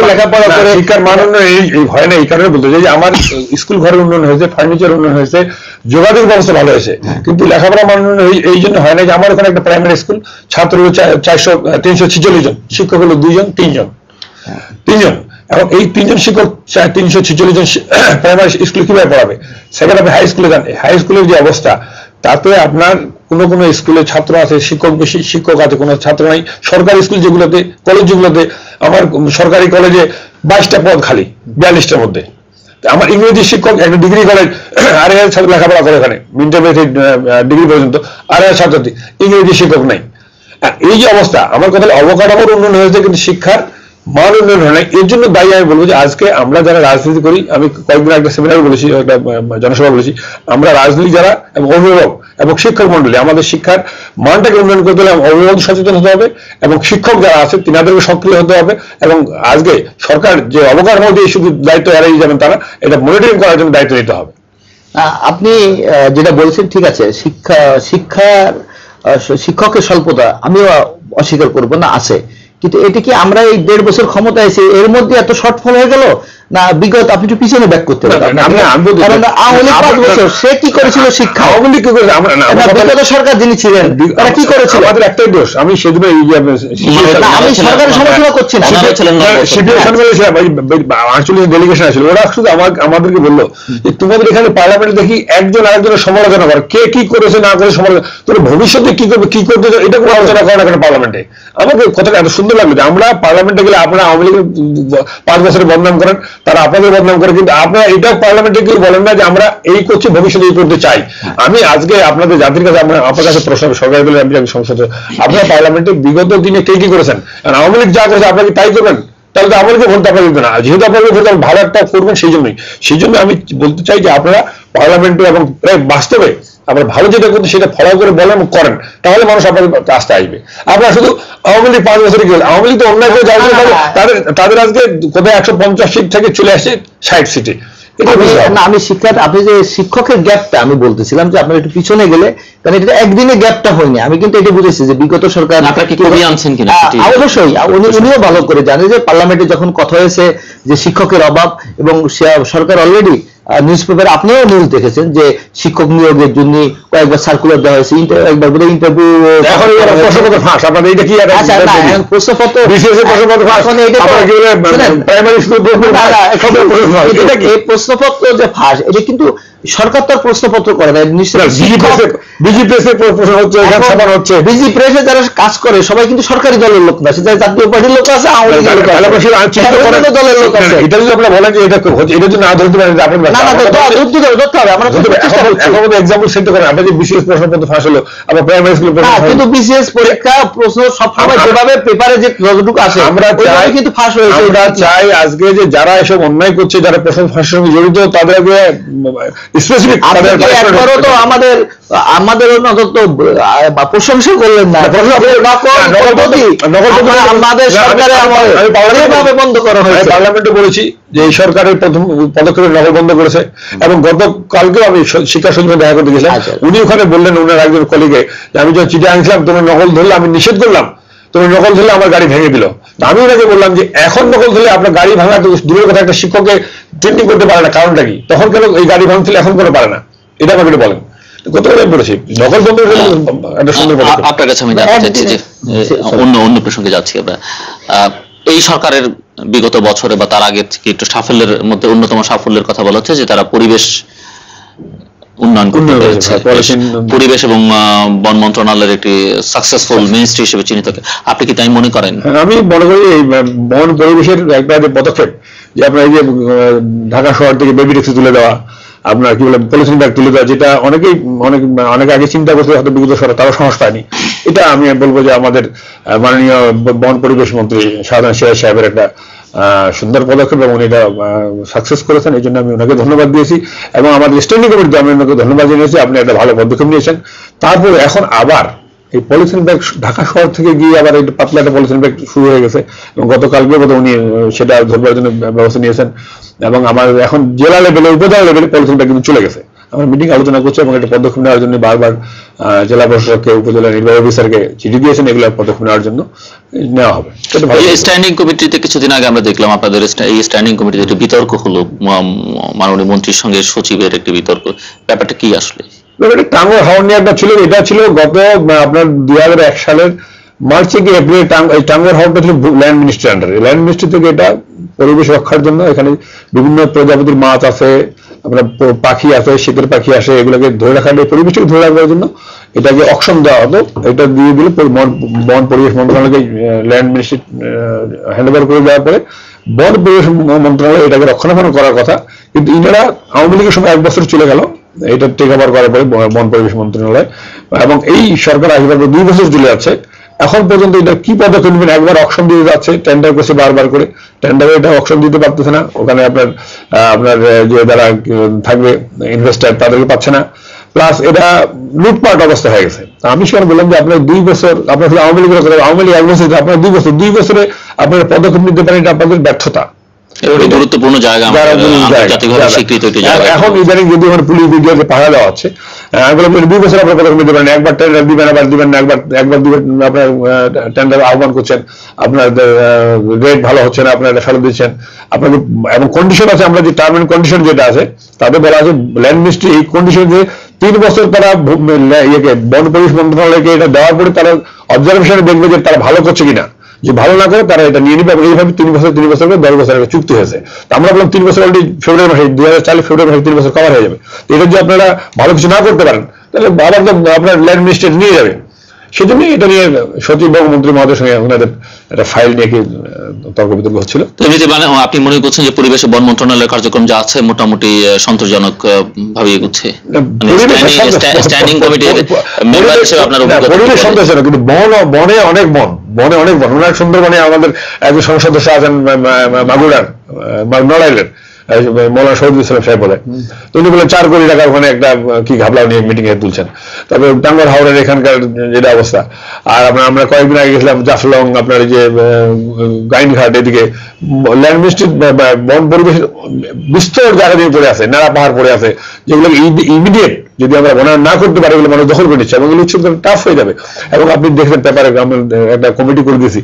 লেখাপড়া করে শিক্ষার মান উন্নয়ন এই হয় না এই কারণে বলতে চাই যে আমার স্কুল ঘরের উন্নয়ন হয়েছে ফার্নিচার উন্নয়ন হয়েছে যোগাযোগ ব্যবস্থা ভালো হয়েছে। কিন্তু লেখাপড়া মান উন্নয়ন এই- এই জন্য হয় না যে আমার ওখানে একটা প্রাইমারি স্কুল ছাত্র চারশো তিনশো ছিচল্লিশ জন শিক্ষক হলো দুইজন তিনজন। তিনজন। এখন এই তিনজন শিক্ষক তিনশো ছিচল্লিশ জন প্রাইমারি স্কুলে কীভাবে পড়াবে? সেখানে আপনি হাই স্কুলে যান। হাই স্কুলের যে অবস্থা তাতে আপনার কোনো কোনো স্কুলে ছাত্র আছে শিক্ষক বেশি শিক্ষক আছে কোনো ছাত্র নাই। সরকারি স্কুল যেগুলোতে কলেজ যেগুলোতে আমার সরকারি কলেজে বাইশটা পদ খালি, বিয়াল্লিশটার মধ্যে। আমার ইংরেজি শিক্ষক একটা ডিগ্রি কলেজ আড়াই হাজার ছাত্র লেখাপড়া করে এখানে ইন্টারমিডিয়েট ডিগ্রি পর্যন্ত, আড়াই হাজার ইংরেজি শিক্ষক নাই। এই যে অবস্থা, আমার কথা অবকাঠামোর উন্নয়ন হয়েছে, কিন্তু শিক্ষার মান উন্নয়ন হয় না এর জন্য দায়ী আমি বলব যে আজকে আমরা যারা রাজনীতি করি, আমি কয়েকদিন একটা সেমিনার বলেছি, একটা জনসভা বলেছি, আমরা রাজনীতি যারা এবং অভিভাবক এবং শিক্ষক মন্ডলী, আমাদের শিক্ষার মানটাকে উন্নয়ন করতে হলে অভিভাবক সচেতন হতে হবে এবং শিক্ষক যারা আছে তিনাদেরকে সক্রিয় হতে হবে এবং আজকে সরকার যে অবকাঠামো দিয়ে শুধু দায়িত্ব এড়াই যাবেন তারা, এটা মনিটরিং করার জন্য দায়িত্ব নিতে হবে। আপনি যেটা বলছেন ঠিক আছে, শিক্ষা, শিক্ষার শিক্ষকের স্বল্পতা আমিও অস্বীকার করব না, আছে। কিন্তু এটা কি আমরা এই দেড় বছর ক্ষমতা এসে এর মধ্যে এত শর্টফল হয়ে গেল? না বিগত আপনি একটু পিছনে ব্যাক করতে পারেন। পাঁচ বছর সে কি করেছিল শিক্ষা? আওয়ামী লীগ কি করেছে? বিগত সরকার যিনি ছিলেন তারা কি করেছিল? আমাদের একটাই দোষ। আমি সেদিন এই যে না, আমি সরকারের সমালোচনা করছি না। আঞ্চলিক ডেলিগেশন আসলে ওরা শুধু আমাদেরকে বলল যে তোমাদের এখানে পার্লামেন্টে দেখি একজন আরেকজনের সমালোচনা করে। কে কি করেছে না করে সমালোচনা তোর ভবিষ্যতে কি করবে কি করতে এটা কোনো আলোচনা করে না কেন পার্লামেন্টে আমাকে কথাটা এত সুন্দর লাগল যে আমরা পার্লামেন্টে গেলে আপনারা আওয়ামী লীগের পাঁচ বছরের বদনাম করেন। তারা আপনাদের বদনাম করে, কিন্তু আপনারা এটাও পার্লামেন্টে কেউ বলেন না যে আমরা এই করছি, ভবিষ্যতে এই করতে চাই। আমি আজকে আপনাদের জাতির কাছে আপনার কাছে প্রশ্ন সরকার বলে আমি সংসদে আপনারা পার্লামেন্টে বিগত দিনে কে কি করেছেন? আওয়ামী লীগ যা করেছে আপনাকে তাই করবেন? তাহলে তো আমাদেরকে ভোট আপনাকে দিবে না। যেহেতু আপনাকে ভোট ভালো একটা করবেন, সেই জন্যই। সেই জন্য আমি বলতে চাই যে আপনারা পার্লামেন্টে এবং প্রায় বাস্তবে আপনারা ভালো যেটা করতে সেটা ফলো করে বলেন করেন। তাহলে মানুষ আপনাদের আস্তে আসবে। আপনারা শুধু আওয়ামী লীগ পাঁচ বছরে গেল আওয়ামী লীগ তো অন্যায় করে যাওয়ার জন্য তাদের- তাদের আজকে কোথায় একশো পঞ্চাশ সিট থেকে চলে আসছে ষাট সিটে। আমি। না শিক্ষার আপনি যে শিক্ষকের গ্যাপটা আমি বলতেছিলাম যে আপনার একটু পিছনে গেলে কারণ এটা একদিনে গ্যাপটা হয়নি। আমি কিন্তু এটা বুঝেছি যে বিগত সরকার আপনারা কি কমিয়ে আনছেন কিনা? অবশ্যই। উনি উনিও ভালো করে জানে যে পার্লামেন্টে যখন কথা হয়েছে যে শিক্ষকের অভাব এবং সে- সরকার অলরেডি নিউজ পেপার আপনারাও নিউজ দেখেছেন যে শিক্ষক নিয়োগের জন্য কয়েকবার সার্কুলার দেওয়া হয়েছে একবার বলে ইন্টারভিউ এখন প্রশ্নপত্র ফাঁস আপনাদের এটা কি একটা- আচ্ছা না এখন প্রশ্নপত্র? বিশেষ প্রশ্নপত্র ফাঁস এখন এটা তো- আপনারা কি বলে শুনেন, প্রাইমারি স্কুল প্রশ্ন না, না, ফাঁস, সব প্রশ্ন ফাঁস। এটা- এটা কি? প্রশ্নপত্র যে ফাঁস এটা কিন্তু সরকার তো প্রশ্নপত্র করে না হচ্ছে বিজি প্রেসে যারা কাজ করে সবাই কিন্তু সরকারি দলের লোক না সেটা জাতীয় পার্টির লোক আছে আওয়ামী লীগের দলের লোক এটা যদি আপনারা বলেন যে এটা এটা যদি না ধরতে পারেন আপনি না না তো তো ধরতে হবে ধরতে হবে আমরা তো চেষ্টা করছি। এখন এক্সাম্পল সেট করেন আপনি যে বিশেষ প্রশ্নপত্র ফাঁস হলো আপনার প্রাইমারি স্কুল না কিন্তু বিসিএস পরীক্ষা প্রশ্ন যেভাবে পেপারে যে যতটুকু আমরা চাই কিন্তু ফাঁস হয়েছে। আমরা চাই আজকে যে যারা এসব অন্যায় করছে যারা প্রশ্ন ফাঁসের সঙ্গে জড়িত তাদেরকে স্পেসিফিক তো আমাদের আমাদের অন্তত প্রশংসা করলেন না। আমাদের সরকারে বন্ধ করা হয়েছে। পার্লামেন্টে বলেছি যে এই সরকারের প্রথম পদক্ষেপে বন্ধ করেছে। এবং গতকালকেও আমি শিক্ষা সচিবের দেখা করতে গেছিলাম। আচ্ছা। উনি ওখানে বললেন ওনার একজন কলিগে আমি যখন চিঠি আনছিলাম তোমার নকল ধরলে আমি নিষেধ করলাম। তুমি নকল ধরলে আমার গাড়ি ভেঙে দিল। আমি ওনাকে বললাম যে এখন নকল ধরলে আপনার গাড়ি ভাঙা তো দূরের কথা একটা শিক্ষককে ট্রেনিং করতে পারে না কারণটা কি? তখন কেন এই গাড়ি ভাঙছিল এখন করে পারে না? এটা আমাকে বলেন। আপনার কাছে আমি অন্য অন্য প্রসঙ্গে যাচ্ছি আমরা। এই সরকারের বিগত বছরে বা তার আগে থেকে একটু সাফল্যের মধ্যে অন্যতম সাফল্যের কথা বলা হচ্ছে যে তারা পরিবেশ উন্নয়ন করতে পেরেছে। করেছে। পরিবেশ এবং বন মন্ত্রণালয়ের একটি সাকসেসফুল মিনিস্ট্রি হিসেবে চিহ্নিত আপনি কি তাই মনে করেন? হ্যাঁ, আমি মনে করি এই বন পরিবেশের একটা যে পদক্ষেপ যে আপনার এই যে ঢাকা শহর থেকে বেবি ট্যাক্সি তুলে দেওয়া আপনার কি বলে পলিথিন ব্যাগ তুলে দেওয়া যেটা অনেকেই অনেক অনেক আগে চিন্তা করতে হয়তো বিগত সরকার তারও সাহস পায়নি এটা আমি বলব যে আমাদের মাননীয় বন পরিবেশ মন্ত্রী সাধারণ সিরাজ সাহেবের একটা সুন্দর পদক্ষেপ এবং উনি এটা সাকসেস করেছেন, এই জন্য আমি ওনাকে ধন্যবাদ দিয়েছি এবং আমাদের স্ট্যান্ডিং কমিটিতে আমি ওনাকে ধন্যবাদ জানিয়েছি, আপনি একটা ভালো পদক্ষেপ নিয়েছেন। তারপরে এখন আবার এই পলিথিন ব্যাগ ঢাকা শহর থেকে গিয়ে আবার এই পাতলা একটা পলিথিন ব্যাগ শুরু হয়ে গেছে এবং গতকালকে বোধহয় উনি সেটা ধরবার জন্য ব্যবস্থা নিয়েছেন এবং আমার এখন জেলা লেভেলে উপজেলা লেভেলে পলিথিন ব্যাগ কিন্তু চলে গেছে। আমরা মিটিং আলোচনা করছি এবং একটা পদক্ষেপ নেওয়ার জন্য বারবার জেলা প্রশাসককে উপজেলা নির্বাহী অফিসারকে চিঠি দিয়েছেন এগুলো পদক্ষেপ নেওয়ার জন্য। নেওয়া হবে। এই স্ট্যান্ডিং কমিটিতে কিছুদিন আগে আমরা দেখলাম আপনাদের এই স্ট্যান্ডিং কমিটিতে একটি বিতর্ক হলো মাননীয় মন্ত্রীর সঙ্গে সচিবের একটি বিতর্ক। ব্যাপারটা কি আসলে? ব্যাপারটা টাঙ্গর হাওর নিয়ে একটা ছিল, এটা ছিল গত আপনার দুই হাজার এক সালের মার্চে কি এপ্রিলে টাঙ্গর হাওরটা ছিল ল্যান্ড মিনিস্ট্রি আন্ডারে ল্যান্ড মিনিস্ট্রি থেকে এটা পরিবেশ রক্ষার জন্য এখানে বিভিন্ন প্রজাপতির মাছ আছে, আপনার পাখি আছে শীতের পাখি আসে, এগুলোকে ধরে রাখার পরিবেশকে ধরে রাখার জন্য এটাকে অকশন দেওয়া হতো। এটা দিয়ে দিলে বন- পরিবেশ মন্ত্রণালয়কে ল্যান্ড মিনিস্ট্রি হ্যান্ড ওভার করে দেওয়ার পরে বন পরিবেশ মন্ত্রণালয় এটাকে রক্ষণাবেক্ষণ করার কথা। কিন্তু ইনারা আওয়ামী লীগের সময় এক বছর চলে গেল, এটা টেক ওভার করার পরে বন পরিবেশ মন্ত্রণালয়। এবং এই সরকার আসবার দুই বছর চলে যাচ্ছে। এখন পর্যন্ত এটা কি পদক্ষেপ নেবেন? একবার অপশন দিয়ে যাচ্ছে টেন্ডার করছে বারবার করে। টেন্ডারে এটা অপশন দিতে পারতেছে না। ওখানে আপনার আপনার যে যারা থাকবে ইনভেস্টার তাদেরকে পাচ্ছে না। প্লাস এটা লুটপাট অবস্থা হয়ে গেছে। আমি সেখানে বললাম যে আপনার দুই বছর, আপনার আওয়ামী লীগের আওয়ামী লীগ এক বছর আপনার দুই বছর, দুই বছরে আপনার পদক্ষেপ নিতে পারেন, এটা আপনাদের ব্যর্থতা। একটি গুরুত্বপূর্ণ জায়গা যারা আমাদের পুলিশ যায়, আন্তর্জাতিকভাবে স্বীকৃত একটি জায়গা এখন ইদানিং যদি ওখানে পুলিশ বিডিওকে পাহারা দেওয়া হচ্ছে আমি বললাম দুই বছর আপনার পদক্ষেপ নিতে পারেন একবার টেন্ডার দিবেন আবার দিবেন না একবার একবার দিবেন আপনার টেন্ডার আহ্বান করছেন আপনার রেট ভালো হচ্ছে না আপনার ফেরত দিচ্ছেন। আপনাকে এবং কন্ডিশন আছে আমরা যে টার্ম এন্ড কন্ডিশন যেটা আছে তাতে বলা আছে ল্যান্ড মিনিস্ট্রি এই কন্ডিশন যে তিন বছর তারা ইয়েকে বন পরিবেশ মন্ত্রণালয়কে এটা দেওয়ার পরে তারা অবজারভেশনে দেখবে যে তারা ভালো করছে কিনা। যে ভালো না করে তারা এটা নিয়ে নিবে এবং এইভাবে তিন বছর তিন বছর করে দশ বছর একটা চুক্তি হয়েছে। তো আমরা বললাম তিন বছর অলরেডি ফেব্রুয়ারি মাসে দুই হাজার চার ফেব্রুয়ারি মাসে তিন বছর কভার হয়ে যাবে। তো এটা যদি আপনারা ভালো কিছু না করতে পারেন তাহলে আবার আপনার ল্যান্ড মিনিস্টার নিয়ে যাবে। সেজন্যই এটা নিয়ে সচিব এবং মন্ত্রী মহোদয়ের সঙ্গে ওনাদের একটা ফাইল নিয়ে কি তর্ক বিতর্ক হচ্ছিল। মানে আপনি মনে করছেন যে পরিবেশ বন মন্ত্রণালয়ের কার্যক্রম যা আছে মোটামুটি সন্তোষজনক ভাবে এগোচ্ছে? স্ট্যান্ডিং কমিটির মেম্বার হিসেবে আপনার পরিবেশ সন্তোষজনক কিন্তু বন বনে অনেক বন। বনে অনেক ওনার সুন্দরবনে আমাদের একজন সংসদ সদস্য আছেন মাগুরার নড়াইলের মৌলানা শহীদুল ইসলাম সাহেব বলে। তো উনি বলেন চার কোটি টাকা ওখানে একটা কি ঘাবলাও নিয়ে মিটিং এ তুলছেন। তারপরে টাঙ্গর হাওড়ের এখানকার যেটা অবস্থা। আর আমরা আমরা কয়েকদিন আগে গেছিলাম জাফলং আপনার এই যে গাইনঘাট এদিকে। ল্যান্ড মিনিস্ট্রি বন পরিবেশ বিস্তর জায়গা দিয়ে পড়ে আছে নাড়া পাহাড় পড়ে আছে যেগুলো ইমিডিয়েট যদি আমরা বনায়ন না করতে পারি এগুলো মানুষ দখল করে নিচ্ছে এবং এগুলো টাফ হয়ে যাবে। এবং আপনি দেখবেন পেপারে আমরা একটা কমিটি করে দিয়েছি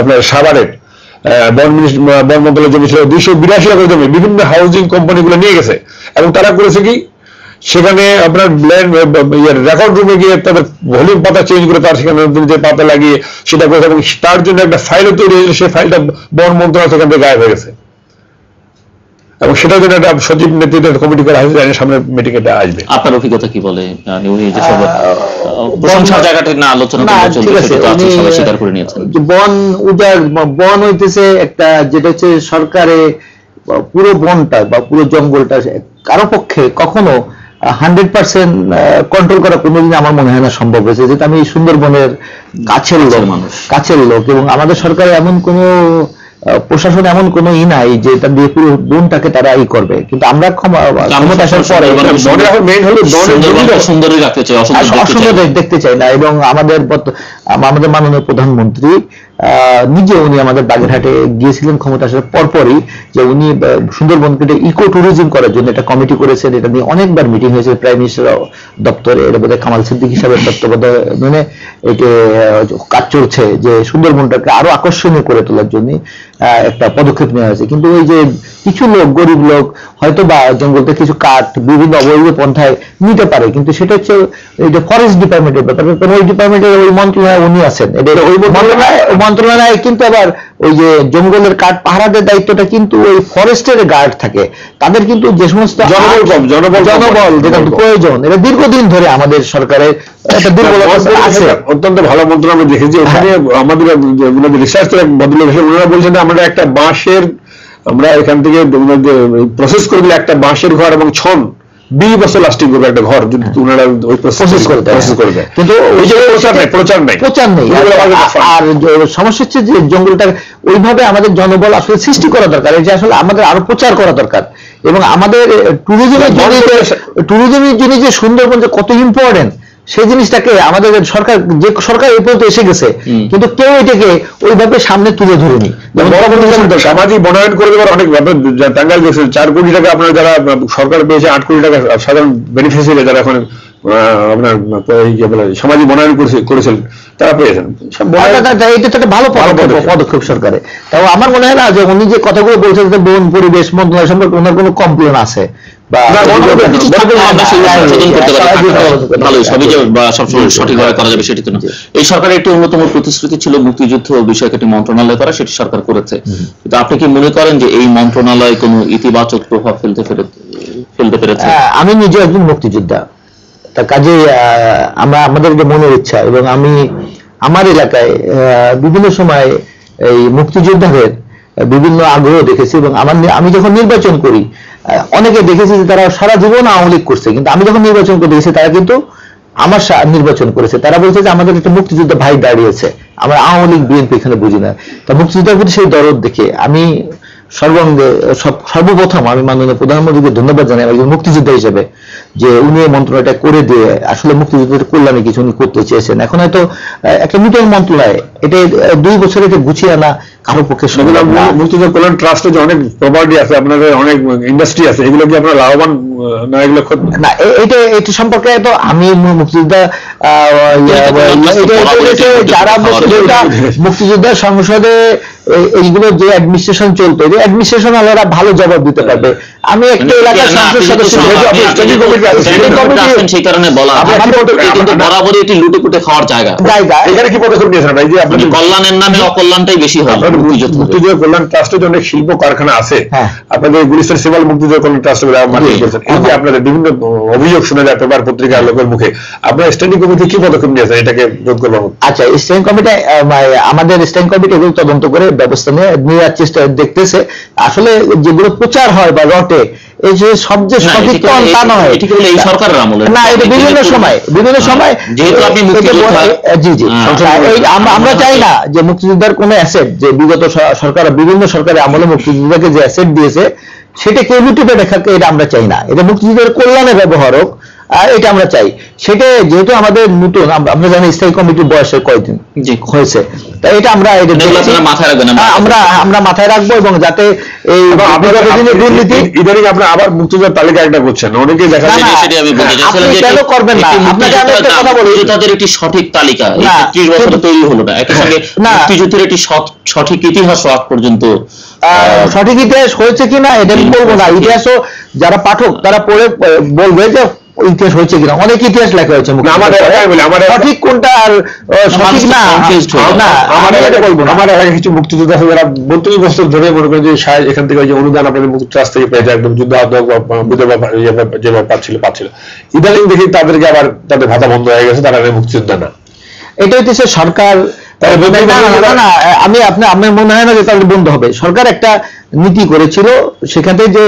আপনার সাভারের বন মিনিস্ট্রি বন মন্ত্রণালয় জমি ছিল দুইশো বিরাশি একর জমি, বিভিন্ন হাউজিং কোম্পানিগুলো নিয়ে গেছে। এবং তারা করেছে কি? সেখানে আপনার রেকর্ড রুমে গিয়ে তাদের ভলিউম পাতা চেঞ্জ করে তার সেখানে যে পাতা লাগিয়ে সেটা করেছে। এবং তার জন্য একটা ফাইলও তৈরি হয়েছিল, সেই ফাইলটা বন মন্ত্রণালয় সেখান থেকে গায়েব হয়ে গেছে। এবং সেটার জন্য একটা সচিব নেতৃত্বে কমিটি করা হয়েছে জানি সামনে মিটিং এটা আসবে। আপনার অভিজ্ঞতা কি বলে উনি যে সব প্রশংসার জায়গাটি না আলোচনা করে ঠিক সেটা আছে সবাই স্বীকার করে নিয়েছেন। বন উজাড় বা বন হইতেছে একটা যেটা হচ্ছে সরকারে পুরো বনটা বা পুরো জঙ্গলটা কারও পক্ষে কখনো হান্ড্রেড পার্সেন্ট কন্ট্রোল করা কোনোদিন আমার মনে হয় না সম্ভব হয়েছে। যেটা আমি সুন্দরবনের কাছের লোক মানুষ। কাছের লোক এবং আমাদের সরকারে এমন কোনো প্রশাসন এমন কোনো ই নাই যে এটা দিয়ে পুরো বনটাকে তারা ই করবে। কিন্তু আমরা ক্ষমা ক্ষমতা আসার পরে চাই দেখতে চাই। না। এবং আমাদের আমাদের মাননীয় প্রধানমন্ত্রী নিজে উনি আমাদের বাগেরহাটে গিয়েছিলেন ক্ষমতা আসার পরপরই যে উনি সুন্দরবনকে ইকো ট্যুরিজম করার জন্য একটা কমিটি করেছেন, এটা নিয়ে অনেকবার মিটিং হয়েছে প্রাইম মিনিস্টার দপ্তরে, এটা বোধহয় কামাল সিদ্দিক হিসাবে তত্ত্বাবধায় মানে একে কাজ চলছে যে সুন্দরবনটাকে আরও আকর্ষণীয় করে তোলার জন্য একটা পদক্ষেপ নেওয়া হয়েছে। কিন্তু ওই যে কিছু লোক গরিব লোক হয়তো বা জঙ্গল থেকে কিছু কাঠ বিভিন্ন অবৈধ পন্থায় নিতে পারে। কিন্তু সেটা হচ্ছে এটা ফরেস্ট ডিপার্টমেন্টের ব্যাপার। ওই ডিপার্টমেন্টের ওই মন্ত্রণালয় উনি আছেন। এটা ওই মন্ত্রণালয়? মন্ত্রণালয় কিন্তু আবার ওই যে জঙ্গলের কাঠ পাহারাদের দায়িত্বটা কিন্তু ওই ফরেস্টের গার্ড থাকে। তাদের কিন্তু যে সমস্ত জনবল জনবল যেটা প্রয়োজন। এটা দীর্ঘদিন ধরে আমাদের সরকারের একটা দুর্বলতা আছে। অত্যন্ত ভালো মন্ত্র আমরা দেখেছি। ওখানে আমাদের রিসার্চ ভদ্রলোক এসে ওনারা বলছেন আমরা একটা বাঁশের আমরা এখান থেকে প্রসেস করে দিলে একটা বাঁশের ঘর এবং ছন বিশ বছর লাস্টিং করবে একটা ঘর যদি ওনারা ওই প্রসেস করে প্রসেস করে দেয় কিন্তু ওই যে প্রচার নাই প্রচার নাই। প্রচার নেই। আর- সমস্যা হচ্ছে যে জঙ্গলটা ওইভাবে আমাদের জনবল আসলে সৃষ্টি করা দরকার। এই যে আসলে আমাদের আরও প্রচার করা দরকার। এবং আমাদের ট্যুরিজমের জন্য ট্যুরিজমের জন্য যে সুন্দরবন যে কত ইম্পর্টেন্ট সেই জিনিসটাকে আমাদের সরকার যে সরকার এই পর্যন্ত এসে গেছে কিন্তু কেউ এটাকে ওইভাবে সামনে তুলে ধরেনি। সামাজিক বনায়ন করে দেওয়ার অনেক টাঙ্গাইল দেখছেন চার কোটি টাকা আপনার যারা সরকার পেয়েছে আট কোটি টাকা সাধারণ বেনিফিসিয়ারি যারা এখন আপনার এই যে বলে সামাজিক বনায়ন করেছে- করেছেন তারা পেয়েছেন এটা তো একটা ভালো পদক্ষেপ। পদক্ষেপ। তাও আমার মনে হয় না যে উনি যে কথাগুলো বলছেন যে বন পরিবেশ মন্ত্রণালয় সম্পর্কে ওনার কোনো কমপ্লেন আছে। এই সরকারের একটি অন্যতম প্রতিশ্রুতি ছিল মুক্তিযুদ্ধ বিষয়কে একটি মন্ত্রণালয় করা সেটি সরকার করেছে। কিন্তু আপনি কি মনে করেন যে এই মন্ত্রণালয় কোনো ইতিবাচক প্রভাব ফেলতে ফেলতে পেরেছে? হ্যাঁ, আমি নিজে একজন মুক্তিযোদ্ধা। তা কাজে আমরা, আমাদের যে মনের ইচ্ছা এবং আমি আমার এলাকায় বিভিন্ন সময় এই মুক্তিযোদ্ধাদের বিভিন্ন আগ্রহ দেখেছি এবং আমার আমি যখন নির্বাচন করি অনেকে দেখেছি যে তারা সারা জীবন আওয়ামী লীগ করছে, কিন্তু আমি যখন নির্বাচন করে, দেখেছি তারা কিন্তু আমার নির্বাচন করেছে। তারা বলছে যে আমাদের একটা মুক্তিযোদ্ধা ভাই দাঁড়িয়েছে। আমরা আওয়ামী লীগ, বিএনপি এখানে বুঝি না। তা মুক্তিযোদ্ধার প্রতি সেই দরদ দেখে আমি সর্বাঙ্গে সর্বপ্রথম আমি মাননীয় প্রধানমন্ত্রীকে ধন্যবাদ জানাই, একজন মুক্তিযোদ্ধা হিসেবে। যে উনি এই মন্ত্রণালয়টা করে দিয়ে আসলে মুক্তিযুদ্ধের কল্যাণে কিছু উনি করতে চেয়েছেন। এখন হয়তো একটা নূতন মন্ত্রণালয় এটা দুই বছরে এটা গুছিয়ে আনা কারও পক্ষে মুক্তিযুদ্ধ কল্যাণ ট্রাস্টে যে অনেক প্রপার্টি আছে আপনাদের অনেক ইন্ডাস্ট্রি আছে এগুলো কি আপনারা লাভবান না এগুলো না এটা এটা সম্পর্কে তো আমি মুক্তিযোদ্ধা যারা মুক্তিযোদ্ধা মুক্তিযোদ্ধা সংসদে এইগুলো যে অ্যাডমিনিস্ট্রেশন চলতো এই অ্যাডমিনিস্ট্রেশন আলাদা ভালো জবাব দিতে পারবে। আমি একটা এলাকার সংসদ সদস্য আছেন, সেই কারণে বলা আপনি কিন্তু বরাবরই এটি খাওয়ার জায়গা। জায়গা। এখানে কি পদক্ষেপ নিয়েছেন? যে আপনাদের কল্যাণের নামে অকল্যাণটাই বেশি হয় আপনাদের মুক্তিযুদ্ধ মুক্তিযুদ্ধ কল্যাণ ট্রাস্টে অনেক শিল্প কারখানা আছে। আপনাদের গুলিস্তান সিভাল মুক্তিযুদ্ধ কল্যাণ ট্রাস্টে মার্কেট জি। করেছেন এই যে আপনাদের বিভিন্ন অভিযোগ শুনে যায় পেপার পত্রিকার লোকের মুখে। আপনারা স্ট্যান্ডিং কমিটি কি পদক্ষেপ নিয়েছেন? এটাকে রোধ করবার আচ্ছা স্ট্যান্ড কমিটি আমাদের স্ট্যান্ড কমিটি এগুলো তদন্ত করে ব্যবস্থা নিয়ে নেওয়ার চেষ্টা দেখতেছে। আসলে যেগুলো প্রচার হয় বা রটে এই যে সব যে না, সঠিক এটি কেবল- তা নয়। এই সরকারের আমলে না এটা বিভিন্ন সময় বিভিন্ন সময় যেহেতু আপনি এটা মুক্তিযোদ্ধা বলে- জি জি। হ্যাঁ। এই আমরা- চাই না যে মুক্তিযোদ্ধার কোনো অ্যাসেট যে বিগত সরকার বিভিন্ন সরকারের আমলে মুক্তিযোদ্ধাকে যে অ্যাসেট দিয়েছে সেটা কেউ লুটে পেটে এটা আমরা চাই না। এটা মুক্তিযোদ্ধার কল্যাণে ব্যবহার হোক আর এটা আমরা চাই। সেটা যেহেতু আমাদের নতুন আমরা- জানি স্থায়ী কমিটির বয়সে কয়দিন হয়েছে। তাই এটা আমরা আমরা- হ্যাঁ, আমরা মাথায় রাখব। এবং যাতে এই দুর্নীতি ইদানিং আপনারা আবার মুক্তিযোদ্ধার তালিকা একটা করছেন। দেখা যায় করবেন না? আপনাকে আমি একটা কথা বলি। মুক্তিযোদ্ধাদের একটি সঠিক তালিকা এই না, 30 বছরে তৈরি হলো না। একই সঙ্গে না। মুক্তিযুদ্ধের একটি সৎ- সঠিক ইতিহাস আজ পর্যন্ত আহ, সঠিক ইতিহাস হয়েছে কিনা এটা আমি বলব না। ইতিহাসও যারা পাঠক তারা পড়ে বলবে যে ইতিহাস হয়েছে কিনা? অনেক ইতিহাস লেখা হয়েছে আমার আমার সঠিক কোনটা আর সঠিক না। আমার আমি বলব না। আমার এলাকায় কিছু মুক্তিযোদ্ধা আছে যারা বত্রিশ বছর ধরে মনে করেন যে এখান থেকে যে অনুদান আপনাদের মুক্তি ট্রাস্ট থেকে পেয়েছে একদম যুদ্ধ ইয়ে যেভাবে পাচ্ছিল পাচ্ছিল। ইদানিং দেখি তাদেরকে আবার তাদের ভাতা বন্ধ হয়ে গেছে তারা আর মুক্তিযোদ্ধা না। এটা হচ্ছে সরকার আমি আপনি আপনার মনে হয় না যে তাদের বন্ধ হবে। সরকার একটা নীতি করেছিল সেখানে যে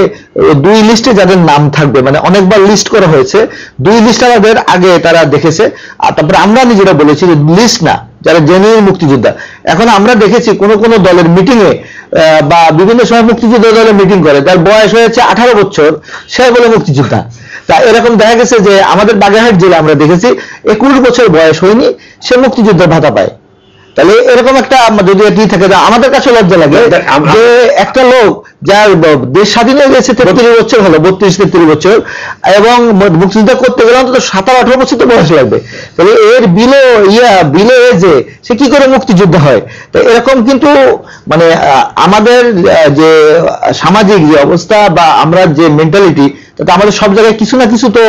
দুই লিস্টে যাদের নাম থাকবে মানে অনেকবার লিস্ট করা হয়েছে দুই লিস্ট আমাদের আগে তারা দেখেছে আর তারপরে আমরা নিজেরা বলেছি যে লিস্ট না যারা জেনুইন মুক্তিযোদ্ধা। এখন আমরা দেখেছি কোন কোন দলের মিটিং এ আহ, বা বিভিন্ন সময় মুক্তিযোদ্ধা দলের মিটিং করে যার বয়স হয়েছে আঠারো বছর সে বলে মুক্তিযোদ্ধা। তা এরকম দেখা গেছে যে আমাদের বাগেরহাট জেলা আমরা দেখেছি একুশ বছর বয়স হয়নি সে মুক্তিযোদ্ধার ভাতা পায়। তাহলে এরকম একটা যদি এটি থাকে যা আমাদের কাছে লজ্জা লাগে যে একটা লোক যার দেশ স্বাধীন হয়ে গেছে তেত্রিশ বছর হলো বত্রিশ তেত্রিশ বছর এবং মুক্তিযুদ্ধ করতে গেলে অন্তত সাতারো আঠারো বছর তো বয়স লাগবে। তাহলে এর বিলো ইয়া বিলো এজে সে কি করে মুক্তিযুদ্ধ হয়? তো এরকম কিন্তু মানে আমাদের যে সামাজিক যে অবস্থা বা আমরা যে মেন্টালিটি তাতে আমাদের সব জায়গায় কিছু না কিছু তো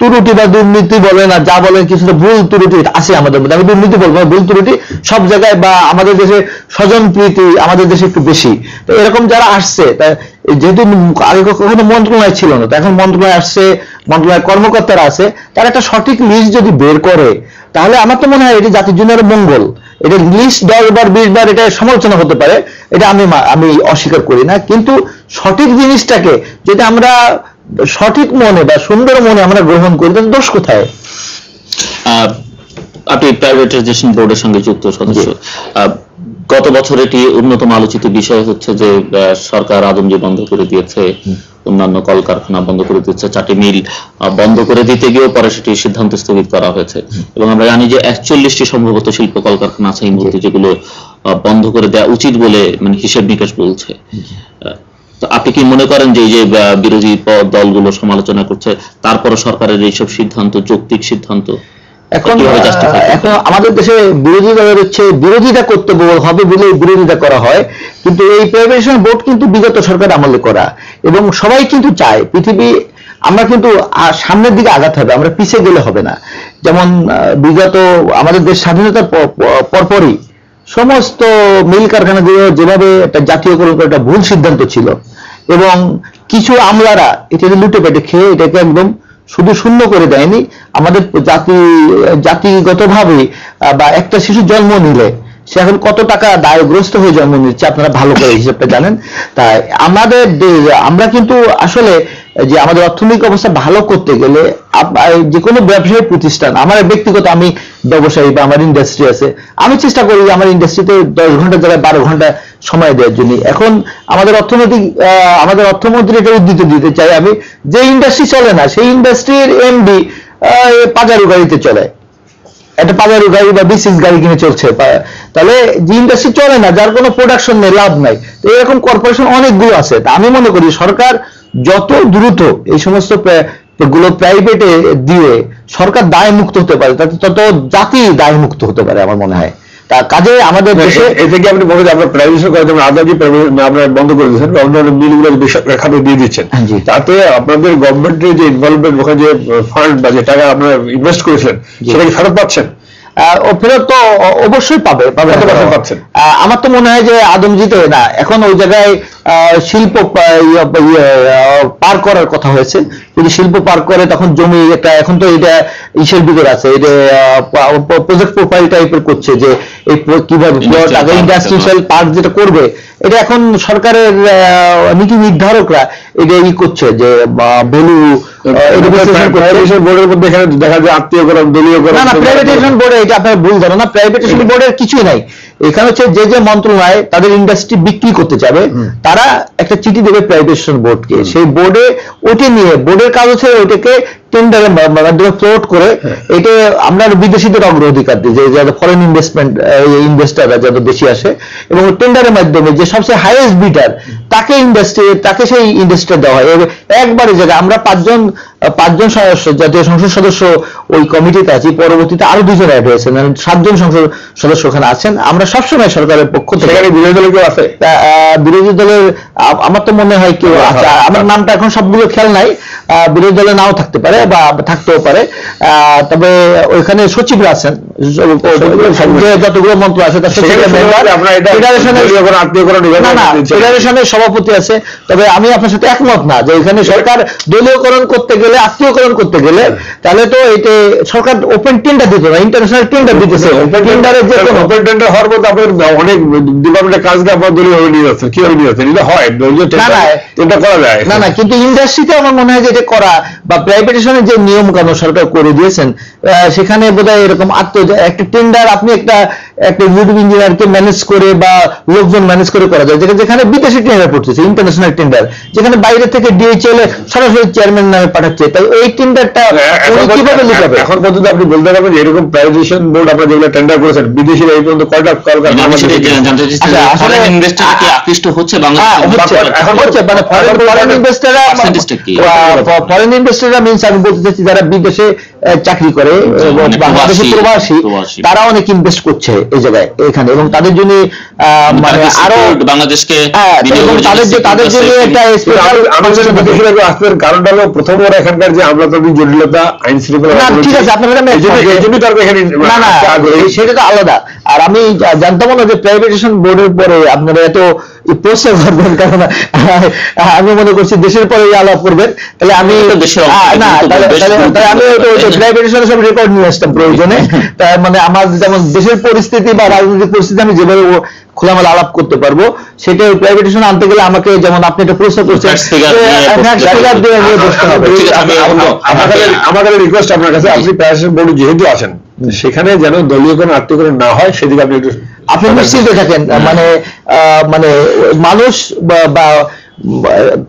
ত্রুটি বা দুর্নীতি বলেন আর যা বলেন কিছুটা ভুল ত্রুটি আছে আমাদের মধ্যে। আমি দুর্নীতি বলব না, ভুল ত্রুটি সব জায়গায় বা আমাদের দেশে স্বজন প্রীতি আমাদের দেশে একটু বেশি। তো এরকম যারা আসছে যেহেতু আগে কখনো মন্ত্রণালয় ছিল না তো এখন মন্ত্রণালয় আসছে মন্ত্রণালয়ের কর্মকর্তারা আছে তারা একটা সঠিক লিস্ট যদি বের করে তাহলে আমার তো মনে হয় এটি জাতির জন্য মঙ্গল। এটা লিস্ট দশ বার বিশ বার এটা সমালোচনা হতে পারে এটা আমি আমি অস্বীকার করি না। কিন্তু সঠিক জিনিসটাকে যেটা আমরা সঠিক মনে বা সুন্দর মনে আমরা গ্রহণ করি তাহলে দোষ কোথায়? আপনি প্রাইভেটাইজেশন বোর্ডের সঙ্গে যুক্ত সদস্য। গত বছর এটি অন্যতম আলোচিত বিষয় হচ্ছে যে সরকার আদমজি বন্ধ করে দিয়েছে অন্যান্য কলকারখানা বন্ধ করে দিয়েছে চারটি মিল বন্ধ করে দিতে গিয়েও পরে সেটি সিদ্ধান্ত স্থগিত করা হয়েছে। এবং আমরা জানি যে একচল্লিশটি সম্ভবত শিল্প কলকারখানা আছে এই মুহূর্তে যেগুলো বন্ধ করে দেওয়া উচিত বলে মানে হিসেব নিকাশ বলছে। আপনি কি মনে করেন যে এই যে বিরোধী দলগুলো সমালোচনা করছে তারপরে সরকারের এইসব সিদ্ধান্ত যৌক্তিক সিদ্ধান্ত এখন আমাদের দেশে বিরোধী দলের হচ্ছে বিরোধিতা করতে হবে বলে বিরোধিতা করা হয়। কিন্তু এই প্রাইভেটাইজেশন বোর্ড কিন্তু বিগত সরকার আমলে করা। এবং সবাই কিন্তু চায় পৃথিবী আমরা কিন্তু সামনের দিকে আঘাত হবে আমরা পিছিয়ে গেলে হবে না। যেমন বিগত আমাদের দেশ স্বাধীনতার পরপরই সমস্ত মিল কারখানাগুলো যেভাবে একটা জাতীয়করণ করে একটা ভুল সিদ্ধান্ত ছিল এবং কিছু আমলারা এটাকে লুটে পেটে খেয়ে এটাকে একদম শুধু শূন্য করে দেয়নি, আমাদের জাতি, জাতিগতভাবে বা একটা শিশু জন্ম নিলে সে এখন কত টাকা দায়গ্রস্ত হয়ে জন্ম নিচ্ছে আপনারা ভালো করে হিসেবটা জানেন। তাই আমাদের আমরা কিন্তু আসলে যে আমাদের অর্থনৈতিক অবস্থা ভালো করতে গেলে যে কোনো ব্যবসায়িক প্রতিষ্ঠান, আমার ব্যক্তিগত আমি ব্যবসায়ী বা আমার ইন্ডাস্ট্রি আছে, আমি চেষ্টা করি আমার ইন্ডাস্ট্রিতে দশ ঘণ্টা জায়গায় বারো ঘণ্টা সময় দেওয়ার জন্য। এখন আমাদের অর্থনৈতিক আমাদের অর্থমন্ত্রী এটা উদ্ধৃত দিতে চাই আমি, যে ইন্ডাস্ট্রি চলে না, সেই ইন্ডাস্ট্রির এমডি পাজারু গাড়িতে চলে। একটা পাজারু গাড়ি বা বিসিস গাড়ি কিনে চলছে। তাহলে যে ইন্ডাস্ট্রি চলে না, যার কোনো প্রোডাকশন নেই, লাভ নাই, তো এরকম কর্পোরেশন অনেকগুলো আছে। তা আমি মনে করি সরকার যত দ্রুত এই সমস্তগুলো প্রাইভেটে দিয়ে সরকার দায় মুক্ত হতে পারে, তত জাতি দায় মুক্ত হতে পারে, আমার মনে হয়। তা কাজে আমাদের দেশে এতে কি আপনি বলেন যে আপনার প্রাইভেশন করে যেমন আদাজি আপনারা বন্ধ করে দিচ্ছেন বা অন্যান্য মিলগুলো বেসরকারি খাতে দিয়ে দিচ্ছেন। হ্যাঁ, তাতে আপনাদের গভর্নমেন্টের যে ইনভলভমেন্ট ওখানে যে ফান্ড বা যে টাকা আপনারা ইনভেস্ট করেছিলেন সেটা কি ফেরত পাচ্ছেন? ও ফেরত তো অবশ্যই পাবে পাচ্ছেন? আমার তো মনে হয় যে আদমজিতে না এখন ওই জায়গায় আহ, শিল্প ইয়ে, ইয়ে, পার করার কথা হয়েছে। যদি শিল্প পার করে তখন জমি একটা এখন তো এটা ইসের ভিতরে আছে এটা প্রজেক্ট প্রোফাইল টাইপের করছে যে এই কীভাবে আগে ইন্ডাস্ট্রিয়াল পার্ক যেটা করবে এটা এখন সরকারের নীতি নির্ধারকরা এটা ই করছে যে ভ্যালু প্রাইভেশন বোর্ডের মধ্যে এখানে দেখা যায় আত্মীয়করণ দলীয়করণ না না প্রাইভেটাইজেশন বোর্ডে এটা আপনার ভুল ধারণা প্রাইভেটাইজেশন বোর্ডের কিছুই নাই। এখানে হচ্ছে যে যে মন্ত্রণালয় তাদের ইন্ডাস্ট্রি বিক্রি করতে যাবে তারা একটা চিঠি দেবে প্রাইভেশন বোর্ডকে সেই বোর্ডে ওটি নিয়ে বোর্ডের কাজ হচ্ছে ওইটাকে টেন্ডারের মাধ্যমে ফ্লোট করে এটা আমরা বিদেশিদের অগ্রাধিকার দিই যে যাদের ফরেন ইনভেস্টমেন্ট ইনভেস্টাররা যাদের বেশি আসে। এবং টেন্ডারের মাধ্যমে যে সবচেয়ে হাইয়েস্ট বিটার তাকে ইন্ডাস্ট্রি তাকে সেই ইন্ডাস্ট্রিটা দেওয়া হয়। একবারে জায়গায় আমরা পাঁচজন পাঁচজন সদস্য জাতীয় সংসদ সদস্য ওই কমিটিতে আছি পরবর্তীতে আরও দুজন অ্যাড হয়েছেন। মানে সাতজন সংসদ সদস্য ওখানে আছেন। আমরা সবসময় সরকারের পক্ষ থেকে বিরোধী দলের কেউ আছে? বিরোধী দলের আমার তো মনে হয় কেউ আছে। আমার নামটা এখন সবগুলো খেয়াল নাই। আহ, বিরোধী দলে নাও থাকতে পারে। বা থাকতেও পারে। তবে ওইখানে সচিবরা আছেন। যতগুলো মন্ত্র আছে এটা ফেডারেশনের সভাপতি আছে। তবে আমি আপনার সাথে একমত না যে এখানে সরকার দলীয়করণ করতে গেলে আত্মীয়করণ করতে গেলে তাহলে তো এতে সরকার ওপেন টেন্ডার দিত না ইন্টারন্যাশনাল টেন্ডার দিতেছে টেন্ডারের যে ওপেন টেন্ডার হওয়ার মধ্যে আপনার অনেক ডিপার্টমেন্টের কাজকে আপনার দলীয় ভাবে নিয়ে যাচ্ছেন কীভাবে নিয়ে যাচ্ছেন এটা হয় দলীয় না, না। টেন্ডার করা যায়। না না কিন্তু ইন্ডাস্ট্রিতে আমার মনে হয় যে এটা করা বা প্রাইভেটেশনের যে নিয়ম কানুন সরকার করে দিয়েছেন সেখানে বোধহয় এরকম আত্ম একটা টেন্ডার আপনি একটা একটা ইউটিউব ইঞ্জিনিয়ারকে ম্যানেজ করে বা লোকজন ম্যানেজ করে করা যায়। যেখানে- যেখানে বিদেশি টেন্ডার পড়তেছে ইন্টারন্যাশনাল টেন্ডার যেখানে বাইরে থেকে ডিএইচএল সরাসরি চেয়ারম্যান নামে পাঠাচ্ছে। তাই ওই টেন্ডারটা এখন কীভাবে পর্যন্ত- এখন পর্যন্ত আপনি বলতে পারবেন যে এরকম প্রাইভেশন বোর্ড আপনারা যেগুলো টেন্ডার করেছেন বিদেশিরা এই পর্যন্ত কয়টা কলকারখানা ইনভেস্টর কি আকৃষ্ট হচ্ছে হ্যাঁ, বাংলাদেশ এখন হচ্ছে, মানে ফরেন ইনভেস্টররা? ফরেন ইনভেস্টররা মিনস আমি বলতে চাচ্ছি যারা বিদেশে চাকরি করে বাংলাদেশে প্রবাসী। তারা অনেক ইনভেস্ট করছে এই জায়গায় এখানে। এবং তাদের জন্য মানে আরও বাংলাদেশকে হ্যাঁ, তাদের যে তাদের জন্য একটা আসতে কারণটা হলো প্রথম ওরা এখানকার যে আমলাতান্ত্রিক জটিলতা আইন শৃঙ্খলা ঠিক আছে, আপনার এখানে না না সেটা তো আলাদা। আর আমি জানতাম না যে প্রাইভেটেশন বোর্ডের পরে আপনারা এত প্রশ্ন করবেন কারণ আমি মনে করছি দেশের পরে আলাপ করবেন। তাহলে আমি না প্রাইভেটেশনের সব রেকর্ড নিয়ে আসতাম প্রয়োজনে। মানে আমার যেমন দেশের পরিস্থিতি বা রাজনৈতিক পরিস্থিতি আমি যেভাবে খোলামেলা আলাপ করতে পারব সেটা প্রাইভেটেশন আনতে গেলে আমাকে যেমন আপনি একটা প্রশ্ন করছেন আমার- আমাদের আমাদের রিকোয়েস্ট আপনার কাছে আপনি প্যারেশন বোর্ডে যেহেতু আছেন সেখানে যেন দলীয় কোনো আত্মীয়করণ না হয় সেদিকে আপনি একটু আপনি নিশ্চিত থাকেন মানে আহ, মানে মানুষ বা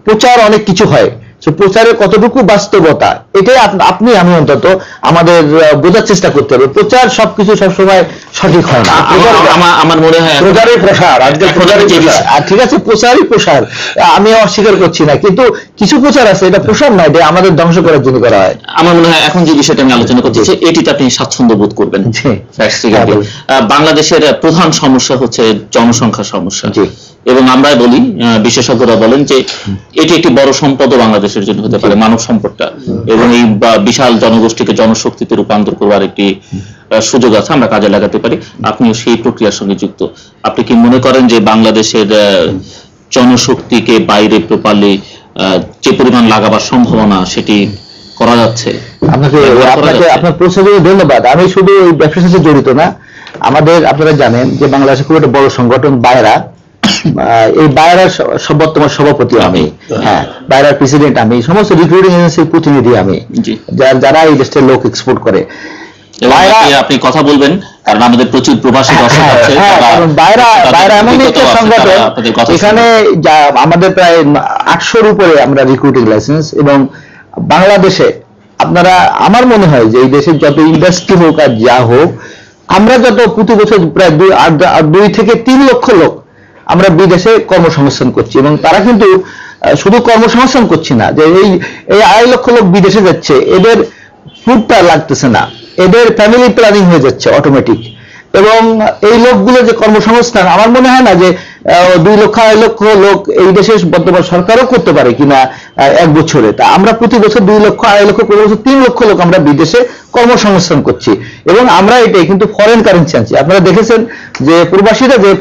প্রচার অনেক কিছু হয়। সে প্রচারের কতটুকু বাস্তবতা এটাই আপনি আমি অন্তত আমাদের বোঝার চেষ্টা করতে হবে। প্রচার সবকিছু সবসময় সঠিক হয় না। আমার- মনে হয় প্রচারের প্রসার আজকে এখন প্রচারের প্রসার। ঠিক আছে প্রচারই প্রসার। আমি অস্বীকার করছি না কিন্তু কিছু প্রচার আছে এটা প্রসার নয় এটা আমাদের ধ্বংস করার জন্য করা হয়। আমার মনে হয় এখন যে বিষয়টা আমি আলোচনা করছি এটিতে আপনি স্বাচ্ছন্দ্য বোধ করবেন। হ্যাঁ, বাংলাদেশের প্রধান সমস্যা হচ্ছে জনসংখ্যার সমস্যা। এবং আমরা বলি বিশেষজ্ঞরা বলেন যে এটি একটি বড় সম্পদও বাংলাদেশের জন্য হতে পারে মানব সম্পদটা। এবং এই বিশাল জনগোষ্ঠীকে জনশক্তিতে রূপান্তর করবার একটি সুযোগ আছে আমরা কাজে লাগাতে পারি। আপনিও সেই প্রক্রিয়ার সঙ্গে যুক্ত। আপনি কি মনে করেন যে বাংলাদেশের জনশক্তিকে বাইরে প্রপারলি যে পরিমাণ লাগাবার সম্ভাবনা সেটি করা যাচ্ছে? আপনাকে আপনাকে আপনার প্রশ্নের ধন্যবাদ। আমি শুধু এই ব্যবসার সাথে জড়িত না। আমাদের আপনারা জানেন যে বাংলাদেশে খুব একটা বড় সংগঠন আহ, এই বায়রার স- স- বর্তমান সভাপতি আমি হ্যাঁ বায়রার প্রেসিডেন্ট আমি সমস্ত রিক্রুটিং এজেন্সির প্রতিনিধি আমি যারা এই দেশের লোক এক্সপোর্ট করে। আপনি- কথা বলবেন কারণ আমাদের প্রচুর প্রবাসী দর্শক হ্যাঁ, আছে হ্যাঁ, আছে, কথা এখানে আমাদের প্রায় আটশোর উপরে আমরা রিক্রুটিং লাইসেন্স এবং বাংলাদেশে আপনারা আমার মনে হয় যে এই দেশের যত ইন্ডাস্ট্রি হোক আর যা হোক আমরা যত প্রতি বছর প্রায় দুই থেকে তিন লক্ষ লোক আমরা বিদেশে কর্মসংস্থান করছি এবং তারা কিন্তু শুধু কর্মসংস্থান করছি না, যে এই এই আড়াই লক্ষ লোক বিদেশে যাচ্ছে, এদের ফুডটা লাগতেছে না, এদের ফ্যামিলি প্ল্যানিং হয়ে যাচ্ছে অটোমেটিক এবং এই লোকগুলো যে কর্মসংস্থান আমার মনে হয় না যে দুই লক্ষ আড়াই লক্ষ লোক এই দেশে বর্তমান সরকারও করতে পারে কিনা এক বছরে। তা আমরা প্রতি বছর দুই লক্ষ আড়াই লক্ষ প্রতি বছর তিন লক্ষ লোক আমরা বিদেশে কর্মসংস্থান করছি। এবং আমরা এটাই কিন্তু ফরেন কারেন্সি আনছি। আপনারা দেখেছেন যে প্রবাসীরা যে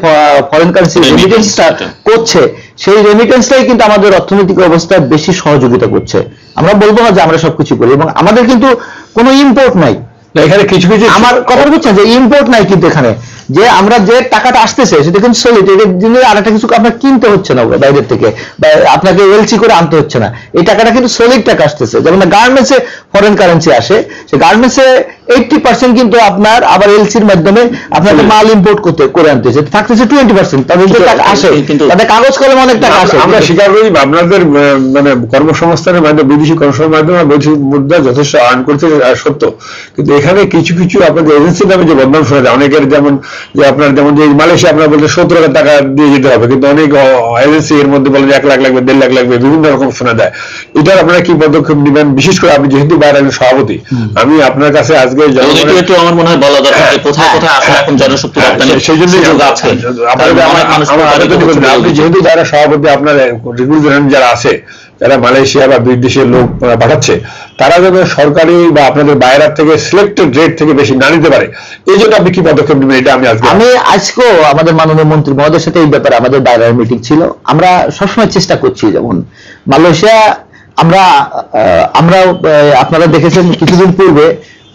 ফরেন কারেন্সি রেমিটেন্সটা করছে সেই রেমিটেন্সটাই কিন্তু আমাদের অর্থনৈতিক অবস্থায় বেশি সহযোগিতা করছে। আমরা বলব না যে আমরা সবকিছু করি এবং আমাদের কিন্তু কোনো ইম্পোর্ট নাই। এখানে কিছু কিছু আমার কথা বুঝছেন যে ইম্পোর্ট নাই কিন্তু এখানে। যে আমরা যে টাকাটা আসতেছে সেটা কিন্তু সলিড এটার জন্য আর একটা কিছু আপনার কিনতে হচ্ছে না বাইরের থেকে। বা আপনাকে এলসি করে আনতে হচ্ছে না। এই টাকাটা কিন্তু সলিড টাকা আসতেছে। যেমন গার্মেন্টসে ফরেন কারেন্সি আসে সে গার্মেন্টসে এইটটি পার্সেন্ট কিন্তু আপনার আবার এলসির মাধ্যমে আপনাকে মাল ইম্পোর্ট করতে করে আনতেছে থাকতেছে টোয়েন্টি পার্সেন্ট তাদের যে টাকা আসে কিন্তু- তাদের কাগজ কলম অনেক টাকা আসে। আমরা- স্বীকার করি আপনাদের মানে কর্মসংস্থানের মাধ্যমে বিদেশি কর্মসংস্থানের মাধ্যমে বৈদেশিক মুদ্রা যথেষ্ট আর্ন করতে সত্য। কিন্তু এখানে কিছু কিছু আপনাদের এজেন্সির নামে যে বদনাম শোনা যায় অনেকের যেমন যে আপনার যেমন যে মালয়েশিয়া আপনার বলতে সত্তর হাজার টাকা দিয়ে যেতে হবে কিন্তু অনেক এজেন্সি এর মধ্যে বলে যে এক লাখ লাগবে দেড় লাখ লাগবে বিভিন্ন রকম শোনা যায়। এটার আপনারা কি পদক্ষেপ নেবেন? বিশেষ করে আপনি যেহেতু বাইরে সভাপতি আমি আপনার কাছে আজকে একটু আমার মনে হয় বলা দরকার কোথায় কোথায় আসলে এখন জনশক্তি হ্যাঁ, সেই করবেন, আপনি যেহেতু যারা সভাপতি আপনার রিক্রুটমেন্ট যারা আছে যারা মালয়েশিয়া বা বিদেশের লোক পাঠাচ্ছে, তারা যেন সরকারি বা আপনাদের বাইরের থেকে সিলেক্টেড রেট থেকে বেশি না নিতে পারে। এই জন্য আপনি কি পদক্ষেপ নেবেন এটা আমি আজকে আমি আজকেও আমাদের মাননীয় মন্ত্রী মহোদয়ের সাথে এই ব্যাপারে আমাদের বাইরের মিটিং ছিল। আমরা সবসময় চেষ্টা করছি যেমন মালয়েশিয়া, আমরা আমরা আপনারা দেখেছেন কিছুদিন পূর্বে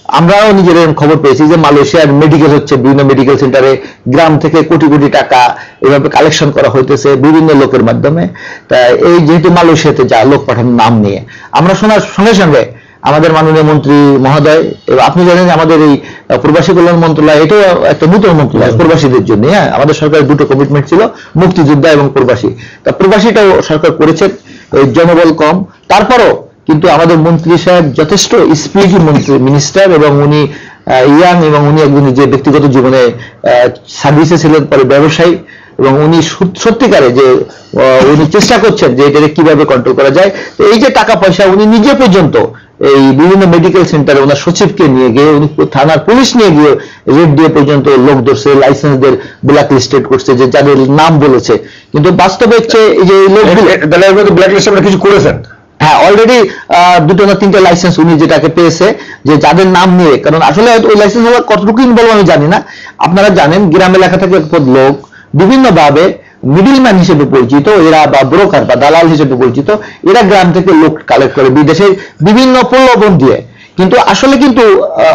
আমরাও নিজের খবর পেয়েছি যে মালয়েশিয়ার মেডিকেল হচ্ছে বিভিন্ন মেডিকেল সেন্টারে গ্রাম থেকে কোটি কোটি টাকা এভাবে কালেকশন করা হইতেছে বিভিন্ন লোকের মাধ্যমে। তা এই যেহেতু মালয়েশিয়াতে যা লোক পাঠানোর নাম নিয়ে। আমরা শোনার সঙ্গে সঙ্গে আমাদের মাননীয় মন্ত্রী মহোদয় এবং আপনি জানেন আমাদের এই প্রবাসী কল্যাণ মন্ত্রণালয় এটাও একটা নতুন মন্ত্রণালয় প্রবাসীদের জন্য। হ্যাঁ আমাদের সরকারের দুটো কমিটমেন্ট ছিল মুক্তিযোদ্ধা এবং প্রবাসী। তা প্রবাসীটাও সরকার করেছে জনবল কম। তারপরও কিন্তু আমাদের মন্ত্রী সাহেব যথেষ্ট স্পিরিটি মন্ত্রী মিনিস্টার এবং উনি ইয়াং এবং উনি একজন যে ব্যক্তিগত জীবনে সার্ভিসে ছিলেন পরে ব্যবসায়ী এবং উনি সত- সত্যিকারে যে উনি চেষ্টা করছেন যে এটাকে কীভাবে কন্ট্রোল করা যায় তো এই যে টাকা পয়সা উনি নিজে পর্যন্ত এই বিভিন্ন মেডিকেল সেন্টারে ওনার সচিবকে নিয়ে গিয়ে উনি থানার পুলিশ নিয়ে গিয়ে রেড দিয়ে পর্যন্ত লোক ধরছে লাইসেন্সদের ব্ল্যাক লিস্টেড করছে যে যাদের নাম বলেছে কিন্তু বাস্তবে হচ্ছে এই যে ব্ল্যাক লিস্টে কিছু করেছেন হ্যাঁ অলরেডি দুটো না তিনটে লাইসেন্স উনি যেটাকে পেয়েছে যে যাদের নাম নিয়ে কারণ আসলে ওই লাইসেন্স হওয়ার কতটুকু ইনভলভ আমি জানি না। আপনারা জানেন গ্রাম এলাকা থেকে এক পদ লোক বিভিন্নভাবে মিডিলম্যান হিসেবে পরিচিত এরা বা ব্রোকার বা দালাল হিসেবে পরিচিত এরা গ্রাম থেকে লোক কালেক্ট করে বিদেশে বিভিন্ন প্রলোভন দিয়ে। কিন্তু আসলে কিন্তু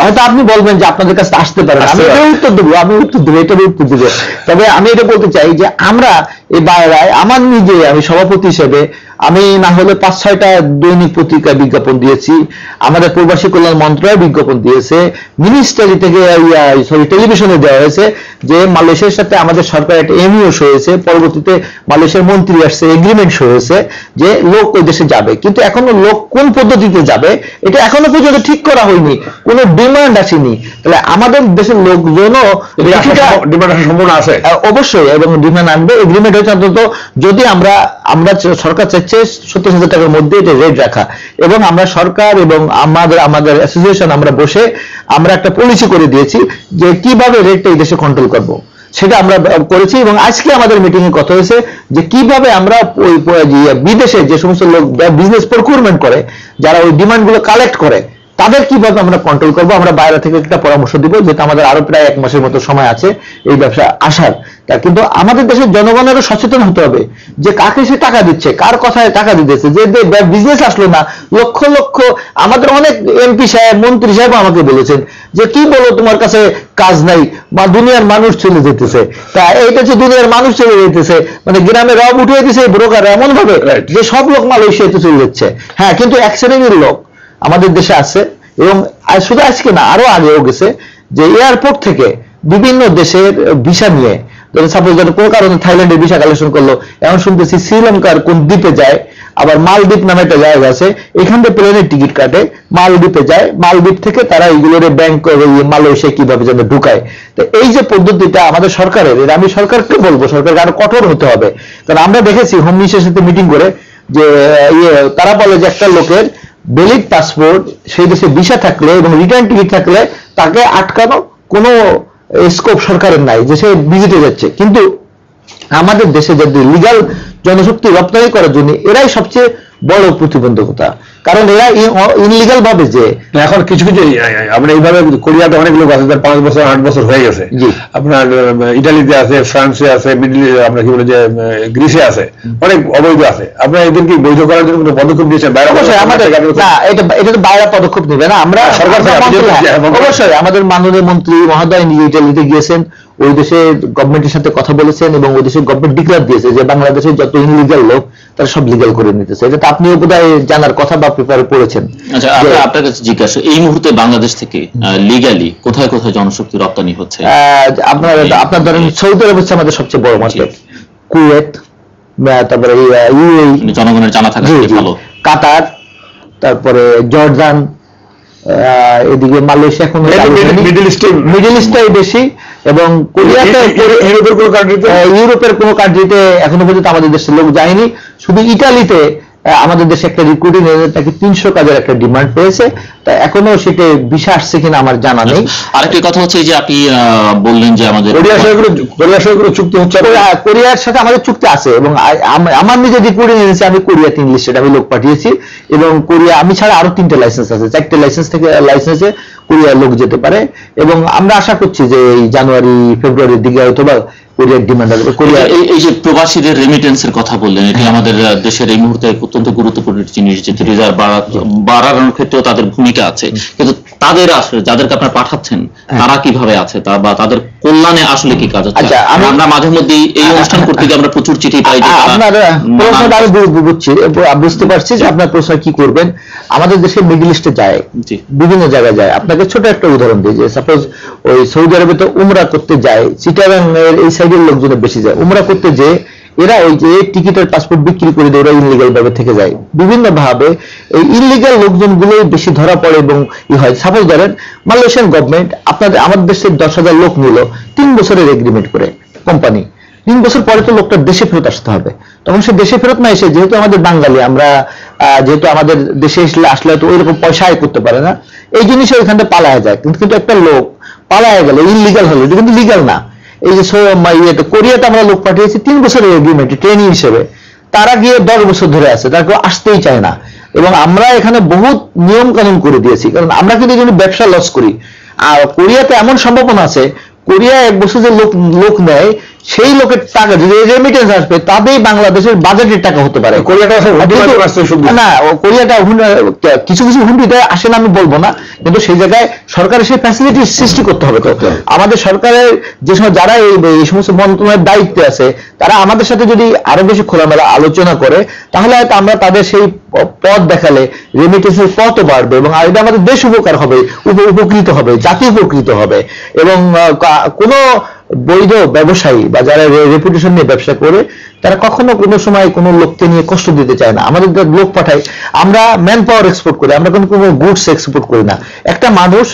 হয়তো আপনি বলবেন যে আপনাদের কাছে আসতে পারে না। আমি উত্তর দেবো আমি উত্তর দেবো এটার উত্তর দেবো। তবে আমি এটা বলতে চাই যে আমরা এই বাইরায় আমার নিজে আমি সভাপতি হিসেবে আমি না হলে পাঁচ ছয়টা দৈনিক পত্রিকায় বিজ্ঞাপন দিয়েছি আমাদের প্রবাসী কল্যাণ মন্ত্রণালয় বিজ্ঞাপন দিয়েছে মিনিস্ট্রি থেকে সরি টেলিভিশনে দেওয়া হয়েছে যে মালয়েশিয়ার সাথে আমাদের সরকার একটা এমইও হয়েছে পরবর্তীতে মালয়েশিয়ার মন্ত্রী আসছে এগ্রিমেন্ট হয়েছে যে লোক ওই দেশে যাবে। কিন্তু এখনও লোক কোন পদ্ধতিতে যাবে এটা এখনও পর্যন্ত ঠিক করা হয়নি কোনো ডিমান্ড আসেনি। তাহলে আমাদের দেশের লোকজনও সম্ভাবনা আছে। অবশ্যই এবং ডিমান্ড আনবে এগ্রিমেন্ট হয়েছে অন্তত যদি আমরা আমরা সরকার চাইছে সত্তর হাজার টাকার মধ্যে এটা রেট রাখা। এবং আমরা সরকার এবং আমাদের আমাদের অ্যাসোসিয়েশন আমরা বসে আমরা একটা পলিসি করে দিয়েছি যে কীভাবে রেটটা এই দেশে কন্ট্রোল করব। সেটা আমরা করেছি এবং আজকে আমাদের মিটিং এ কথা হয়েছে যে কীভাবে আমরা ওই বিদেশে যে সমস্ত লোক বিজনেস প্রকুরমেন্ট করে, যারা ওই ডিমান্ডগুলো কালেক্ট করে তাদের কীভাবে আমরা কন্ট্রোল করব? আমরা বাইরে থেকে একটা পরামর্শ দিব যেটা আমাদের আরও প্রায় এক মাসের মতো সময় আছে এই ব্যবসা আসার। তা কিন্তু আমাদের দেশের জনগণেরও সচেতন হতে হবে যে কাকে সে টাকা দিচ্ছে কার কথায় টাকা দিতেছে। যে বিজনেস আসলো না লক্ষ লক্ষ আমাদের অনেক এমপি সাহেব মন্ত্রী সাহেব আমাকে বলেছেন যে কি বলো তোমার কাছে কাজ নাই বা দুনিয়ার মানুষ চলে যেতেছে? তা এইটা হচ্ছে দুনিয়ার মানুষ চলে যেতেছে মানে গ্রামে রব উঠিয়ে দিছে ব্রোকার এমন ভাবে যে সব লোক মালয়েশিয়াতে চলে যাচ্ছে। হ্যাঁ কিন্তু এক শ্রেণির লোক আমাদের দেশে আছে এবং শুধু আজকে না, আরও আগেও গেছে যে এয়ারপোর্ট থেকে বিভিন্ন দেশের ভিসা নিয়ে, ধরো সাপোজ ধরো কোনো কারণে থাইল্যান্ডের ভিসা কালেকশন করল, এখন শুনতেছি শ্রীলঙ্কার কোন দ্বীপে যায়, আবার মালদ্বীপ নামে একটা জায়গা আছে, এখান থেকে প্লেনের টিকিট কাটে, মালদ্বীপে যায়, মালদ্বীপ থেকে তারা এইগুলোর ব্যাংক মালয়েশিয়া কীভাবে যেন ঢুকায়। তো এই যে পদ্ধতিটা আমাদের সরকারের আমি সরকারকে বলব, সরকারকে আরও কঠোর হতে হবে। কারণ আমরা দেখেছি হোম মিনিস্টারের সাথে মিটিং করে যে ইয়ে তারা বলে যে একটা লোকের ভ্যালিড পাসপোর্ট সেই দেশে ভিসা থাকলে এবং রিটার্ন টিকিট থাকলে তাকে আটকানো কোনো স্কোপ সরকারের নাই যে সে ভিজিটে যাচ্ছে। কিন্তু আমাদের দেশে যদি লিগাল জনশক্তি রপ্তানি করার জন্য এরাই সবচেয়ে বড় প্রতিবন্ধকতা। কারণ এরা ইনলিগাল ভাবে যে এখন কিছু কিছু আমরা এইভাবে কোরিয়াতে অনেক লোক আছে যার পাঁচ বছর আট বছর হয়ে গেছে। আপনার ইটালিতে আছে ফ্রান্সে আছে মিডল আপনার কি বলে যে গ্রিসে আছে। অনেক অবৈধ আছে। আপনার এদের কি বৈধ করার জন্য কোনো পদক্ষেপ দিয়েছেন বাইরে অবশ্যই আমাদের না এটা এটা তো বাইরে পদক্ষেপ নেবে না। আমরা সরকার আমরা হ্যাঁ, অবশ্যই আমাদের মাননীয় মন্ত্রী মহোদয় নিজে ইটালিতে গিয়েছেন। ওই দেশের গভর্নমেন্টের সাথে কথা বলেছেন এবং ওই দেশের গভর্নমেন্ট ডিক্লেয়ার দিয়েছে যে বাংলাদেশের যত ইনলিগাল লোক তারা সব লিগাল করে নিতেছে। এটা তো আপনিও বোধহয় জানার কথা বা পেপারে পড়েছেন আচ্ছা আপনার কাছে জিজ্ঞাসা এই মুহূর্তে বাংলাদেশ থেকে লিগালি কোথায় কোথায় জনশক্তি রপ্তানি হচ্ছে? আপনার আপনার ধরেন সৌদি আরব হচ্ছে আমাদের সবচেয়ে বড় মার্কেট কুয়েত তারপরে ইউএই। মানে জনগণের জানা থাকা। ভালো। কাতার তারপরে জর্দান এদিকে মালয়েশিয়া এখন মিডল ইস্টে মিডল ইস্টটাই বেশি এবং কোরিয়াতে ইউরোপের কোনো কান্ট্রিতে এখনও পর্যন্ত আমাদের দেশের লোক যায়নি। শুধু ইটালিতে আমাদের দেশে একটা রিক্রুটিং তাকে তিনশো কাজের একটা ডিমান্ড পেয়েছে। তা এখনও সেটা বিষয় আসছে কিনা আমার জানা নেই। আরেকটি কথা হচ্ছে যে আপনি বললেন যে আমাদের কোরিয়ার সঙ্গে কোরিয়ার সঙ্গে কোনো চুক্তি হচ্ছে কোরিয়ার সাথে আমাদের চুক্তি আছে এবং আমার নিজের রিক্রুটিং এজেন্সি আমি কোরিয়াতে ইংলিশ সেটা আমি লোক পাঠিয়েছি এবং কোরিয়া আমি ছাড়া আরও তিনটে লাইসেন্স আছে। চারটে লাইসেন্স থেকে লাইসেন্সে কোরিয়ার লোক যেতে পারে এবং আমরা আশা করছি যে এই জানুয়ারি ফেব্রুয়ারির দিকে হয়তো বা কোরিয়ার ডিমান্ড আসবে কোরিয়া এই যে প্রবাসীদের রেমিটেন্সের কথা বললেন এটি আমাদের দেশের এই মুহূর্তে অত্যন্ত গুরুত্বপূর্ণ জিনিস যে রিজার্ভ বাড়ানোর ক্ষেত্রেও তাদের ভূমিকা আছে। কিন্তু তাদের আসলে যাদেরকে আপনারা পাঠাচ্ছেন তারা কীভাবে আছে? তা বা তাদের কল্যাণে আসলে কি কাজ হচ্ছে? আচ্ছা, আমরা মাঝে মধ্যে এই অনুষ্ঠান করতে গিয়ে আমরা প্রচুর চিঠি পাই যে আপনার প্রশ্নটা আমি বুঝছি। বুঝতে পারছি যে আপনার প্রশ্ন কি করবেন। আমাদের দেশে মিডল ইস্টে যায় বিভিন্ন জায়গায় যায়। আপনাকে ছোট একটা উদাহরণ দিই যে সাপোজ ওই সৌদি আরবে তো উমরা করতে যায় চিটাগাং এর এই সাইডের লোকজন বেশি যায়। উমরা করতে যে এরা ওই যে টিকিটের পাসপোর্ট বিক্রি করে দেয় ওরা ইনলিগাল ভাবে থেকে যায়। বিভিন্ন ভাবে এই ইনলিগাল লোকজন গুলোই বেশি ধরা পড়ে এবং ই হয়। সাপোজ ধরেন মালয়েশিয়ান গভর্নমেন্ট আপনাদের, আমাদের দেশের দশ হাজার লোক নিল তিন বছরের এগ্রিমেন্ট করে কোম্পানি তিন বছর পরে তো লোকটা দেশে ফেরত আসতে হবে। তখন সে দেশে ফেরত না এসে, যেহেতু আমাদের বাঙালি, আমরা যেহেতু আমাদের দেশে আসলে আসলে তো ওইরকম পয়সা আয় করতে পারে না। এই জিনিসে ওইখান থেকে পালায় যায়। কিন্তু কিন্তু একটা লোক পালায় গেল ইনলিগাল হলো। এটা কিন্তু লিগাল না। এই যে ইয়েতে কোরিয়াতে আমরা লোক পাঠিয়েছি তিন বছরের এগ্রিমেন্ট ট্রেনিং হিসেবে। তারা গিয়ে দশ বছর ধরে আছে, তারা কেউ আসতেই চায় না। এবং আমরা এখানে বহুত নিয়ম কানুন করে দিয়েছি, কারণ আমরা কিন্তু এই ব্যবসা লস করি। আর কোরিয়াতে এমন সম্ভাবনা আছে, কোরিয়া এক বছর যে লোক লোক নেয় সেই লোকের টাকা যদি রেমিটেন্স আসবে তাতেই বাংলাদেশের বাজেটের টাকা হতে পারে। কোরিয়াটা। না কোরিয়াটা কিছু কিছু হুন্ডিতে আসে না আমি বলব না। কিন্তু সেই জায়গায় সরকারের সেই ফ্যাসিলিটি সৃষ্টি করতে হবে তো। আমাদের সরকারের যে সময় যারা এই সমস্ত মন্ত্রণালয়ের দায়িত্বে আছে তারা আমাদের সাথে যদি আরও বেশি খোলামেলা আলোচনা করে তাহলে হয়তো আমরা তাদের সেই পথ দেখালে রেমিটেন্সের পথও বাড়বে এবং আর এটা আমাদের দেশ উপকার হবে উপ- উপকৃত হবে জাতি উপকৃত হবে। এবং কোনো বৈধ ব্যবসায়ী বা যারা রেপুটেশন নিয়ে ব্যবসা করে, তারা কখনো কোনো সময় কোনো লোককে নিয়ে কষ্ট দিতে চায় না। আমাদের লোক পাঠাই আমরা ম্যান পাওয়ার এক্সপোর্ট করি, আমরা কোনো গুডস এক্সপোর্ট করি না। একটা মানুষ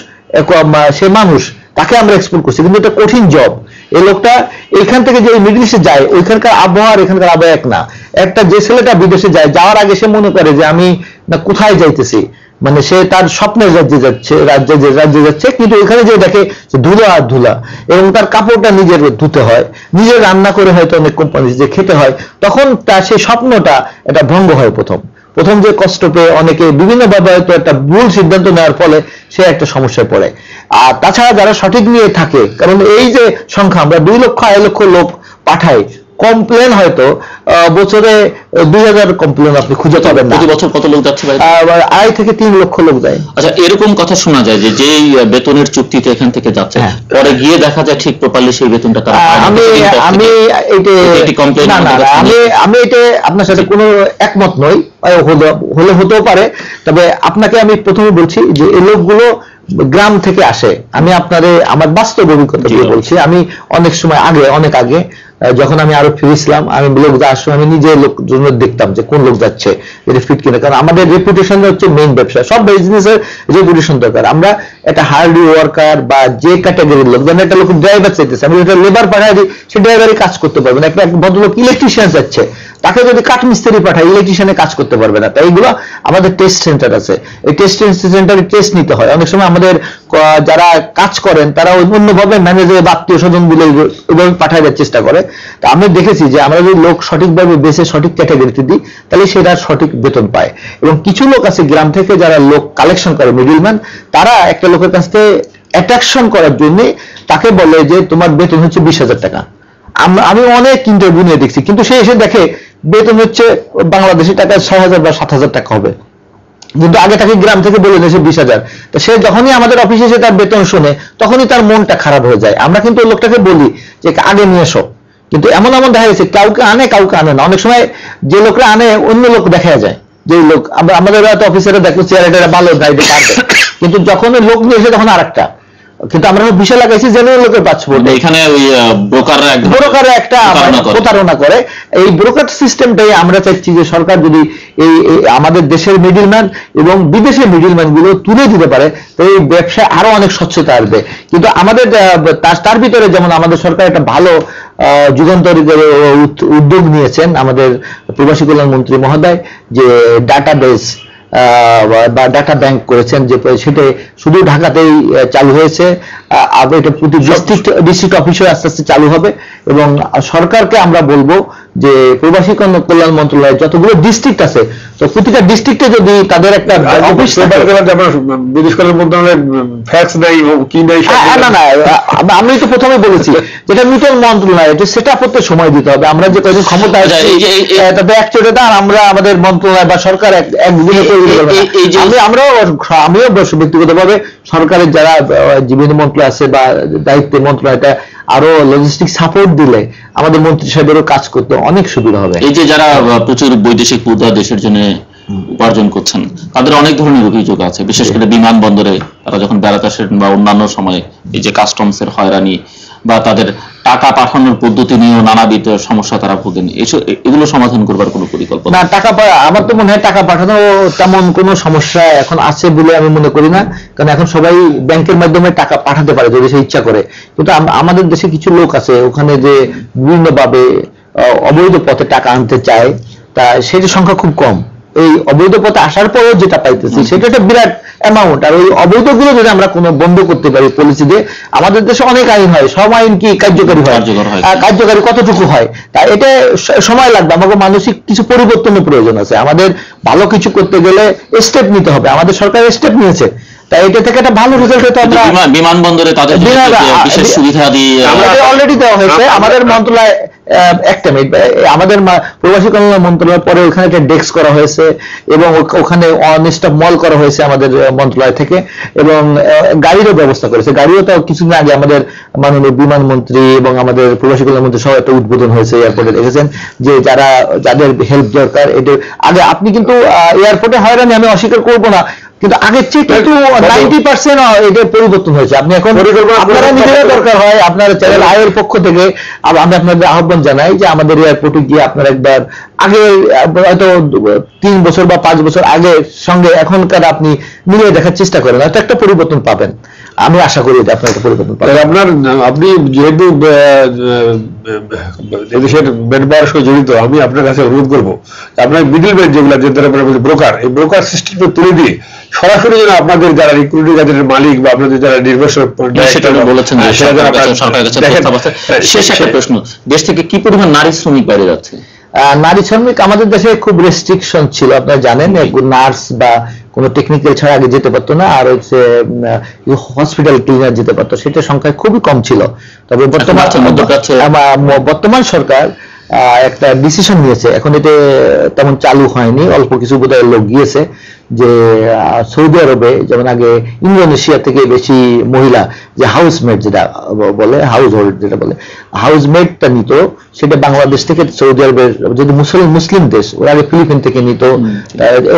সে মানুষ, তাকে আমরা এক্সপোর্ট করছি, কিন্তু এটা কঠিন জব এই লোকটা এখান থেকে যে মিডল ইস্টে যায়, ওইখানকার আবহাওয়া এখানকার আবহাওয়া এক না। একটা যে ছেলেটা বিদেশে যায়, যাওয়ার আগে সে মনে করে যে আমি না কোথায় যাইতেছি। মানে সে তার স্বপ্নের রাজ্যে যাচ্ছে, রাজ্যে যে রাজ্যে যাচ্ছে, কিন্তু এখানে যে দেখে ধুলা আর ধুলা, এবং তার কাপড়টা নিজের ধুতে হয় নিজের রান্না করে হয়তো অনেক কোম্পানি যে খেতে হয়, তখন তার সেই স্বপ্নটা এটা ভঙ্গ হয় প্রথম। প্রথম যে কষ্ট পেয়ে অনেকে বিভিন্নভাবে হয়তো একটা ভুল সিদ্ধান্ত নেওয়ার ফলে সে একটা সমস্যায় পড়ে। আর তাছাড়া যারা সঠিক নিয়ে থাকে, কারণ এই যে সংখ্যা, আমরা দুই লক্ষ, আড়াই লক্ষ লোক পাঠাই কমপ্লেন হয়তো বছরে দুই হাজার কমপ্লেন আপনি খুঁজে পাবেন প্রতি বছর কত লোক যাচ্ছে আড়াই থেকে তিন লক্ষ লোক যায়। আচ্ছা এরকম কথা শোনা যায় যে যেই বেতনের চুক্তিতে এখান থেকে যাচ্ছে হ্যাঁ। পরে গিয়ে দেখা যায় ঠিক প্রপারলি সেই বেতনটা তারা আমি আমি এটা এটা একটি complaint না না আমাদের না, কাছে আমি আমি এটা আপনার সাথে কোনো একমত নই হলে- হলে হতেও পারে। তবে আপনাকে আমি প্রথমে বলছি যে এই লোকগুলো গ্রাম থেকে আসে। আমি আপনারে আমার বাস্তব অভিজ্ঞতা দিয়ে বলছি আমি অনেক সময় আগে অনেক আগে যখন আমি আরও ফিরেছিলাম, আমি লোক সময় আমি নিজে লোকজন দেখতাম যে কোন লোক যাচ্ছে এটা ফিট কিনা। কারণ আমাদের রেপুটেশন হচ্ছে মেইন ব্যবসা। সব বিজনেসের রেপুটেশন দরকার। আমরা একটা হার্ড ওয়ার্কার বা যে ক্যাটাগরির লোক যেমন একটা লোক ড্রাইভার চাইতেছে, আমি একটা লেবার পাঠাই দিই, সে ড্রাইভারই কাজ করতে পারবে না। একটা ভদ্রলোক ইলেকট্রিশিয়ান যাচ্ছে। তাকে যদি কাঠ মিস্ত্রি পাঠায় ইলেকট্রিশিয়ানে কাজ করতে পারবে না। তাই এগুলো আমাদের টেস্ট সেন্টার আছে। এই টেস্ট সেন্টারে টেস্ট নিতে হয়। অনেক সময় আমাদের যারা কাজ করেন, তারা অন্যভাবে ম্যানেজার বা আত্মীয় স্বজনগুলো পাঠায় দেওয়ার চেষ্টা করে। তা আমি দেখেছি যে আমরা যদি লোক সঠিকভাবে বেছে, সঠিক ক্যাটাগরিতে দিই, তাহলে সেটা সঠিক বেতন পায়। এবং কিছু লোক আছে গ্রাম থেকে যারা লোক কালেকশন করে মিডিলম্যান তারা একটা লোকের কাছ থেকে অ্যাট্রাকশন করার জন্য তাকে বলে যে তোমার বেতন হচ্ছে বিশ টাকা। আম- অনেক ইন্টারভিউ নিয়ে দেখছি। কিন্তু সে এসে দেখে বেতন হচ্ছে বাংলাদেশি টাকায় ছয় হাজার বা সাত হাজার টাকা হবে। কিন্তু আগে তাকে গ্রাম থেকে বলে নিয়েছে বিশ হাজার। তো সে যখনই আমাদের অফিসে এসে তার বেতন শুনে, তখনই তার মনটা খারাপ হয়ে যায়। আমরা কিন্তু ওই লোকটাকে বলি যে, আগে নিয়ে এসো। কিন্তু এমন এমন দেখা গেছে, কাউকে আনে কাউকে আনে না। অনেক সময় যে লোকরা আনে, অন্য লোক দেখা যায়। যে লোক আমাদের হয়তো অফিসারে দেখো চেয়ারটা ভালো গাইডে পারবে কিন্তু যখন লোক নিয়ে এসে তখন আরেকটা। কিন্তু আমরা বিশাল লাগাইছি জেনারেল লোকের পাসপোর্ট মানে এখানে ওই ব্রোকাররা একদম ব্রোকারে একটা প্রতারণা করে। এই ব্রোকার সিস্টেমটাই আমরা চাইছি যে সরকার যদি এই আমাদের দেশের মিডিলম্যান এবং বিদেশের মিডিলম্যানগুলো তুলে দিতে পারে তো এই ব্যবসায় আরও অনেক স্বচ্ছতা আসবে। কিন্তু আমাদের তার তার ভিতরে যেমন আমাদের সরকার একটা ভালো আহ, যুগান্তরী উদ্যোগ নিয়েছেন আমাদের প্রবাসী কল্যাণ মন্ত্রী মহোদয় যে ডাটা ডাটাবেস বা ডাটা ব্যাংক করেছেন যে সেটা শুধু ঢাকাতেই চালু হয়েছে। আর এটা প্রতি ডিস্ট্রিক্ট ডিস্ট্রিক্ট অফিসে আস্তে আস্তে চালু হবে। এবং সরকারকে আমরা বলব যে প্রবাসী কল্যাণ কল্যাণ মন্ত্রণালয়ের যতগুলো ডিস্ট্রিক্ট আছে তো প্রতিটা ডিস্ট্রিক্টে যদি তাদের একটা অফিস বিদেশ করার মন্ত্রণালয়ের ফ্যাক্স নেই কি নেই না না আমি তো প্রথমে বলেছি যেটা নূতন মন্ত্রণালয় এটা সেটা করতে সময় দিতে হবে। আমরা যে কয়েকজন ক্ষমতা তাতে আমরা আমাদের মন্ত্রণালয় বা সরকার এক একদিনে তৈরি এই- করবে আমি আমরাও আমিও ব্যক্তিগতভাবে সরকারের যারা জীবনী মন্ত্রী আছে বা দায়িত্বের মন্ত্রণালয়টা আরও লজিস্টিক সাপোর্ট দিলে আমাদের মন্ত্রী সাহেবেরও কাজ করতে অনেক সুবিধা হবে। এই যে যারা প্রচুর বৈদেশিক মুদ্রা দেশের জন্য উপার্জন করছেন তাদের অনেক ধরনের অভিযোগ আছে। বিশেষ করে বিমানবন্দরে তারা যখন বেড়াতে আসেন বা অন্যান্য সময়ে এই যে কাস্টমস এর হয়রানি বা তাদের টাকা পাঠানোর পদ্ধতি নিয়েও নানাবিধ সমস্যা তারা ভোগেন। এসব এগুলো সমাধান করবার কোনো পরিকল্পনা না টাকা পা- আমার তো মনে হয় টাকা পাঠানো তেমন কোনো সমস্যা এখন আছে বলে আমি মনে করি না। কারণ এখন সবাই ব্যাংকের মাধ্যমে টাকা পাঠাতে পারে যদি সে ইচ্ছা করে। কিন্তু আমাদের দেশে কিছু লোক আছে ওখানে যে বিভিন্নভাবে অবৈধ পথে টাকা আনতে চায় তা সেটার সংখ্যা খুব কম। এই অবৈধ পথে আসার পরেও যেটা পাইতেছি সেটা একটা বিরাট অ্যামাউন্ট আর ওই অবৈধগুলো যদি আমরা কোনো বন্ধ করতে পারি পলিসি দিয়ে আমাদের দেশে অনেক আইন হয় সব আইন কি কার্যকারী হয়? কার্যকর হয়। কতটুকু হয়? তা এটা সময় লাগবে আমাকে মানসিক কিছু পরিবর্তনের প্রয়োজন আছে। আমাদের ভালো কিছু করতে গেলে স্টেপ নিতে হবে আমাদের সরকার স্টেপ নিয়েছে। তাই এটা থেকে একটা ভালো রেজাল্ট কিন্তু আমরা বিমানবন্দরে তাদের বিশেষ সুবিধা দিয়ে আমাদের অলরেডি দেওয়া হয়েছে। আমাদের মন্ত্রণালয় একটা মিনিট আমাদের প্রবাসী কল্যাণ মন্ত্রণালয় পরে ওখানে একটা ডেস্ক করা হয়েছে এবং ওখানে অনেস্টা মল করা হয়েছে আমাদের মন্ত্রণালয় থেকে। এবং গাড়িরও ব্যবস্থা করেছে। গাড়িও তো কিছুদিন আগে আমাদের মাননীয় বিমান মন্ত্রী এবং আমাদের প্রবাসী কল্যাণ মন্ত্রী সহ একটা উদ্বোধন হয়েছে এয়ারপোর্টে দেখেছেন যে যারা যাদের হেল্প দরকার এটা আগে আপনি কিন্তু এয়ারপোর্টে হয়রানি আমি অস্বীকার করব না কিন্তু আগের চেয়ে কিন্তু নাইনটি পার্সেন্ট এটা পরিবর্তন হয়েছে। আপনি এখন আপনারা নিজেরা দরকার হয় আপনার চ্যানেল আয়ের পক্ষ থেকে আমি আপনাদের আহ্বান জানাই যে আমাদের এয়ারপোর্টে গিয়ে আপনারা একবার আগে, হয়তো তিন বছর বা পাঁচ বছর আগে সঙ্গে এখনকার আপনি মিলিয়ে দেখার চেষ্টা করেন, হয়তো একটা পরিবর্তন পাবেন। আমি আশা করি যে আপনার একটা পরিবর্তন পাবেন আপনার আপনি যেহেতু এদেশের ব্যাটবার সঙ্গে জড়িত আমি আপনার কাছে অনুরোধ করব আপনার মিডিল ম্যান যেগুলো যে দ্বারা ব্রোকার এই ব্রোকার সিস্টেমটা তুলে দিয়ে সরাসরি যেন আপনাদের যারা রিক্রুটিং এজেন্টের মালিক বা আপনাদের যারা নির্বাচন সেটা বলেছেন হ্যাঁ। হ্যাঁ, শেষ একটা প্রশ্ন। দেশ থেকে কি পরিমাণ নারী শ্রমিক বাইরে যাচ্ছে? নারী শ্রমিক আমাদের দেশে খুব রেস্ট্রিকশন ছিল আপনারা জানেন নার্স বা কোনো টেকনিক্যাল ছাড়া আগে যেতে পারতো না আর হচ্ছে হসপিটাল ক্লিনার যেতে পারতো সেটার সংখ্যা খুবই কম ছিল। তবে বর্তমান বর্তমান সরকার একটা ডিসিশন নিয়েছে। এখন এটা তেমন চালু হয়নি অল্প কিছু বোধহয় লোক গিয়েছে যে সৌদি আরবে যেমন আগে ইন্দোনেশিয়া থেকে বেশি মহিলা যে হাউসমেট যেটা বলে হাউস হোল্ড যেটা বলে হাউসমেটটা নিত সেটা বাংলাদেশ থেকে সৌদি আরবের যদি মুসলিম মুসলিম দেশ ওরা আগে ফিলিপিন থেকে নিত।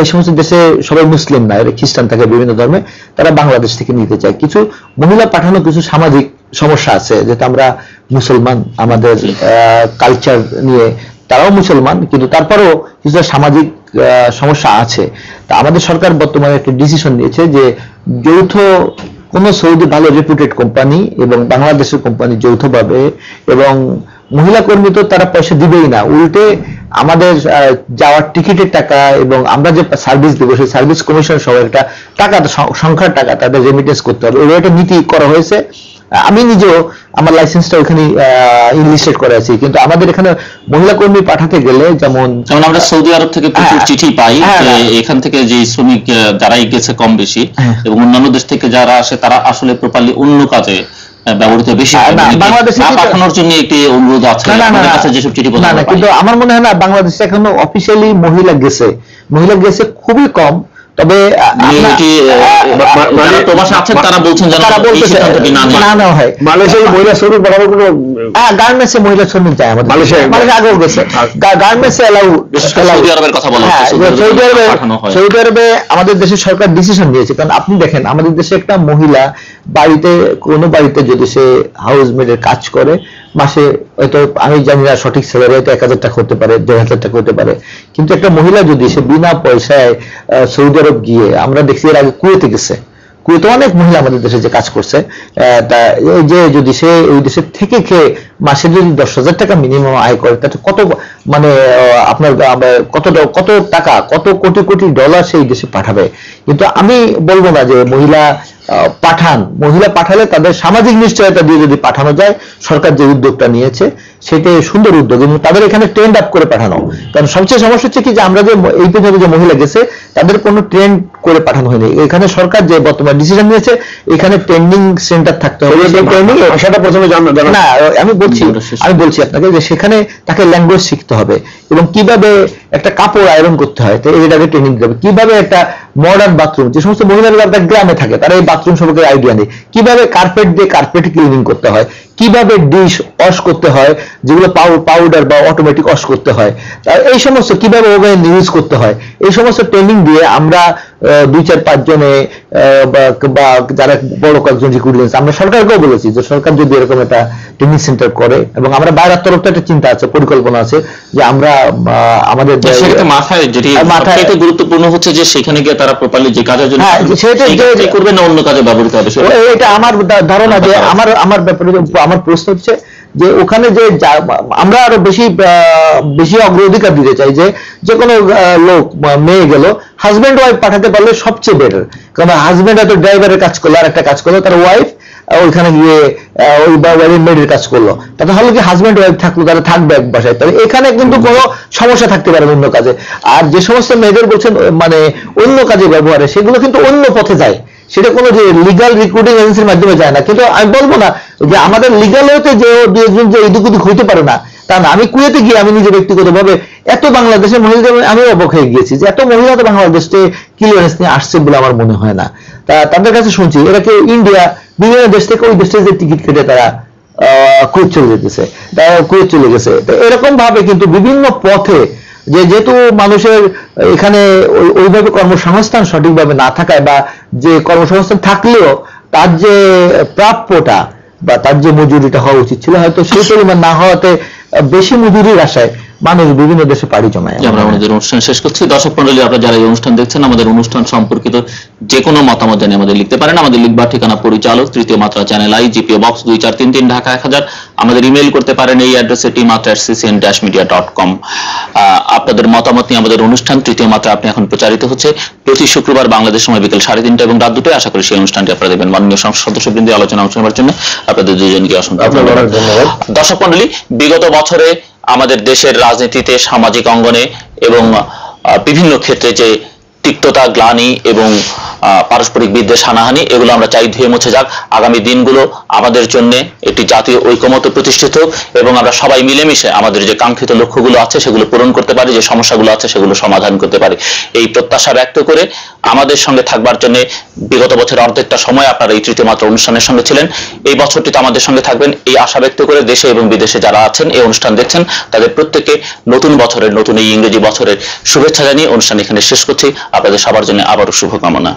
এই সমস্ত দেশে সবাই মুসলিম না এরা খ্রিস্টান থাকে বিভিন্ন ধর্মে তারা বাংলাদেশ থেকে নিতে চায়। কিছু মহিলা পাঠানো কিছু সামাজিক সমস্যা আছে যেটা আমরা মুসলমান, আমাদের কালচার নিয়ে তারাও মুসলমান, কিন্তু তারপরেও কিছু সামাজিক সমস্যা আছে। তা আমাদের সরকার বর্তমানে একটা ডিসিশন নিয়েছে যে যৌথ, কোন সৌদি ভালো রেপুটেড কোম্পানি এবং বাংলাদেশের কোম্পানি যৌথভাবে এবং মহিলা কর্মী তো তারা পয়সা দিবেই না। উল্টে আমাদের যাওয়ার টিকিটের টাকা এবং আমরা যে সার্ভিস দেবো, সেই সার্ভিস কমিশন সহ একটা টাকা, সংখ্যার টাকা তাদের রেমিটেন্স করতে হবে। এবার একটা নীতি করা হয়েছে। আমি নিজেও আমার লাইসেন্সটা ওখানে ইনলিস্টেড করে আছি কিন্তু আমাদের এখানে মহিলা কর্মী পাঠাতে গেলে যেমন যেমন আমরা সৌদি আরব থেকে প্রচুর হ্যাঁ, চিঠি পাই হ্যাঁ, যে হ্যাঁ। এখান থেকে যে শ্রমিক যারাই গেছে কম বেশি। এবং অন্যান্য দেশ থেকে যারা আসে তারা আসলে প্রপারলি অন্য কাজে ব্যবহৃত বেশি। না, মানে বাংলাদেশে পাঠানোর জন্য একটি অনুরোধ আছে না না না আমাদের না। কাছে যেসব চিঠি না কিন্তু আমার মনে হয় না বাংলাদেশে এখনও অফিসিয়ালি মহিলা গেছে মহিলা গেছে খুবই কম তবে আ- আপনার- এটি আ- আ- যারা প্রবাসে আছেন তারা বলছেন তারা বলতেছে না না হয়। মালয়েশিয়ায় মহিলা শ্রমিক পাঠানোর কোনো হ্যাঁ গার্মেন্টসে মহিলা শ্রমিক যায় আমাদের। মালয়েশিয়ায়- মালয়েশিয়া আগেও গেছে। গার্মেন্টসে এলাউ সৌদি আরবের কথা বলা হ্যাঁ সৌদি সৌদি আরবে আরবে পাঠানো। সৌদি আরবে আমাদের দেশের সরকার ডিসিশন দিয়েছে কারণ আপনি দেখেন আমাদের দেশে একটা মহিলা বাড়িতে কোনো বাড়িতে যদি সে হাউস মেডের কাজ করে মাসে হয়তো, আমি জানি না সঠিক স্যালারি হয়তো এক হাজার টাকা হতে পারে, দেড় হাজার টাকা হতে পারে। কিন্তু একটা মহিলা যদি সে বিনা পয়সায় সৌদি আরব গিয়ে, আমরা দেখছি এর আগে কুয়েতে গেছে। কুয়েতে অনেক মহিলা আমাদের দেশে যে কাজ করছে এই যে যদি সে ওই দেশের থেকে খেয়ে মাসে যদি দশ হাজার টাকা মিনিমাম আয় করে, তাতে কত মানে আপনার কত কত টাকা, কত কোটি কোটি ডলার সেই দেশে পাঠাবে? কিন্তু আমি বলব না যে মহিলা পাঠান। মহিলা পাঠালে তাদের সামাজিক নিশ্চয়তা দিয়ে যদি পাঠানো যায়, সরকার যে উদ্যোগটা নিয়েছে, সেটা সুন্দর উদ্যোগ। এবং তাদের এখানে ট্রেন্ড আপ করে পাঠানো। কারণ সবচেয়ে সমস্যা হচ্ছে কি যে আমরা যে, এই পর্যন্ত যে মহিলা গেছে, তাদের কোনো ট্রেন্ড করে পাঠানো হয়নি। এখানে সরকার যে বর্তমান ডিসিশন নিয়েছে এখানে পেন্ডিং সেন্টার থাকতে হবে। ট্রেনিং ভাষাটা প্রথমে না আমি বলছি আমি বলছি আপনাকে যে সেখানে তাকে ল্যাঙ্গুয়েজ শিখতে হবে এবং কীভাবে একটা কাপড় আয়রন করতে হয় তো এটাকে ট্রেনিং দিতে হবে। কীভাবে একটা মডার্ন বাথরুম যে সমস্ত মহিলারা একটা গ্রামে থাকে তারা এই বাথরুম সম্পর্কে আইডিয়া নেই। কীভাবে কার্পেট দিয়ে কার্পেট ক্লিনিং করতে হয় কীভাবে ডিশ ওয়াশ করতে হয় যেগুলো পাউডার বা অটোমেটিক ওয়াশ করতে হয় এই সমস্ত কীভাবে ওভেন ইউজ করতে হয় এই সমস্ত ট্রেনিং দিয়ে আমরা দুই চার পাঁচ জনে বা- যারা বড় কয়েকজন রিক্রুটমেন্ট আমরা সরকারকেও বলেছি যে সরকার যদি এরকম একটা ট্রেনিং সেন্টার করে এবং আমরা বাইরের তরফ থেকে একটা চিন্তা আছে পরিকল্পনা আছে যে আমরা আমাদের মাথায় যেটি মাথায়- গুরুত্বপূর্ণ হচ্ছে যে সেখানে গিয়ে তারা প্রপারলি যে কাজের জন্য হ্যাঁ, করবে না অন্য কাজে ব্যবহৃত হবে এটা আমার ধারণা যে আমার আমার ব্যাপারে আমার প্রশ্ন হচ্ছে যে ওখানে যে আমরা আরও বেশি বেশি অগ্রাধিকার দিতে চাই যে যে কোনো লোক মেয়ে গেল হাজব্যান্ড ওয়াইফ পাঠাতে পারলে সবচেয়ে বেটার কারণ হাজব্যান্ড হয়তো ড্রাইভারের কাজ করল আর একটা কাজ করল তার ওয়াইফ ওইখানে গিয়ে ওই বা ওয়াইফ মেয়ের কাজ করল। তাতে হলো কি হাজব্যান্ড ওয়াইফ থাকল তারা থাকবে এক বাসায়। তাহলে এখানে কিন্তু কোনো সমস্যা থাকতে পারে অন্য কাজে। আর যে সমস্ত মেয়েদের বলছেন মানে অন্য কাজে ব্যবহারে সেগুলো কিন্তু অন্য পথে যায়। সেটা কোনো যে লিগাল রিক্রুটিং এজেন্সির মাধ্যমে যায় না। কিন্তু আমি বলব না যে আমাদের লিগাল হতে যে দু একজন যে এদিক ওদিক হইতে পারে না তা না। আমি কুয়েতে গিয়ে আমি নিজে ব্যক্তিগতভাবে এত বাংলাদেশের মহিলাদের আমি অবাক হয়ে গিয়েছি যে এত মহিলা তো বাংলাদেশে ক্লিয়ারেন্স নিয়ে আসছে বলে আমার মনে হয় না। তা তাদের কাছে শুনছি, এরা কেউ ইন্ডিয়া, বিভিন্ন দেশ থেকে ওই দেশে যে টিকিট কেটে তারা কুয়েত চলে যেতেছে, তারা কুয়েত চলে গেছে। এরকম ভাবে কিন্তু বিভিন্ন পথে যে যেহেতু মানুষের এখানে ওইভাবে কর্মসংস্থান সঠিকভাবে না থাকায় বা যে কর্মসংস্থান থাকলেও তার যে প্রাপ্যটা বা তার যে মজুরিটা হওয়া উচিত ছিল, হয়তো সেই পরিমাণ না হওয়াতে বেশি মজুরির আশায় মানুষ বিভিন্ন দেশে পাড়ি জমায় আমরা আমাদের। অনুষ্ঠান শেষ করছি। দর্শক মন্ডলী আপনারা যারা এই অনুষ্ঠান দেখছেন আমাদের অনুষ্ঠান সম্পর্কিত যে কোনো মতামত জানিয়ে আমাদের লিখতে পারেন। আমাদের লিখবার ঠিকানা পরিচালক তৃতীয় মাত্রা চ্যানেল আই জিপিও বক্স দুই চার তিন তিন ঢাকা এক হাজার। আমাদের ইমেল করতে পারেন এই অ্যাড্রেসে টি মাত্রা CCN dash media dot com আপনাদের মতামত নিয়ে আমাদের অনুষ্ঠান তৃতীয় মাত্রা আপনি এখন প্রচারিত হচ্ছে। প্রতি শুক্রবার বাংলাদেশ সময় বিকেল সাড়ে তিনটা এবং রাত দুটোয় আশা করি সেই অনুষ্ঠানটি আপনারা দেখবেন। মাননীয় সংসদ সদস্যবৃন্দ আলোচনা অংশ নেওয়ার জন্য আপনাদের দুজনকে অসংখ্য। দর্শক মন্ডলী বিগত বছরে আমাদের দেশের রাজনীতিতে সামাজিক অঙ্গনে এবং বিভিন্ন ক্ষেত্রে যে তিক্ততা, গ্লানি এবং পারস্পরিক বিদ্বেষ, হানাহানি, এগুলো আমরা চাই ধুয়ে মুছে যাক। আগামী দিনগুলো আমাদের জন্য একটি জাতীয় ঐকমত্য প্রতিষ্ঠিত এবং আমরা সবাই মিলেমিশে আমাদের যে কাঙ্ক্ষিত লক্ষ্যগুলো আছে, সেগুলো পূরণ করতে পারি, যে সমস্যাগুলো আছে, সেগুলো সমাধান করতে পারি। এই প্রত্যাশা ব্যক্ত করে আমাদের সঙ্গে থাকবার জন্য বিগত বছরের অর্ধেকটা সময় আপনারা এই তৃতীয় মাত্রা অনুষ্ঠানের সঙ্গে ছিলেন। এই বছরটিতে আমাদের সঙ্গে থাকবেন এই আশা ব্যক্ত করে দেশে এবং বিদেশে যারা আছেন, এই অনুষ্ঠান দেখছেন, তাদের প্রত্যেককে নতুন বছরের, নতুন এই ইংরেজি বছরের শুভেচ্ছা জানিয়ে অনুষ্ঠান এখানে শেষ করছি। আপনাদের সবার জন্য আবারও শুভকামনা।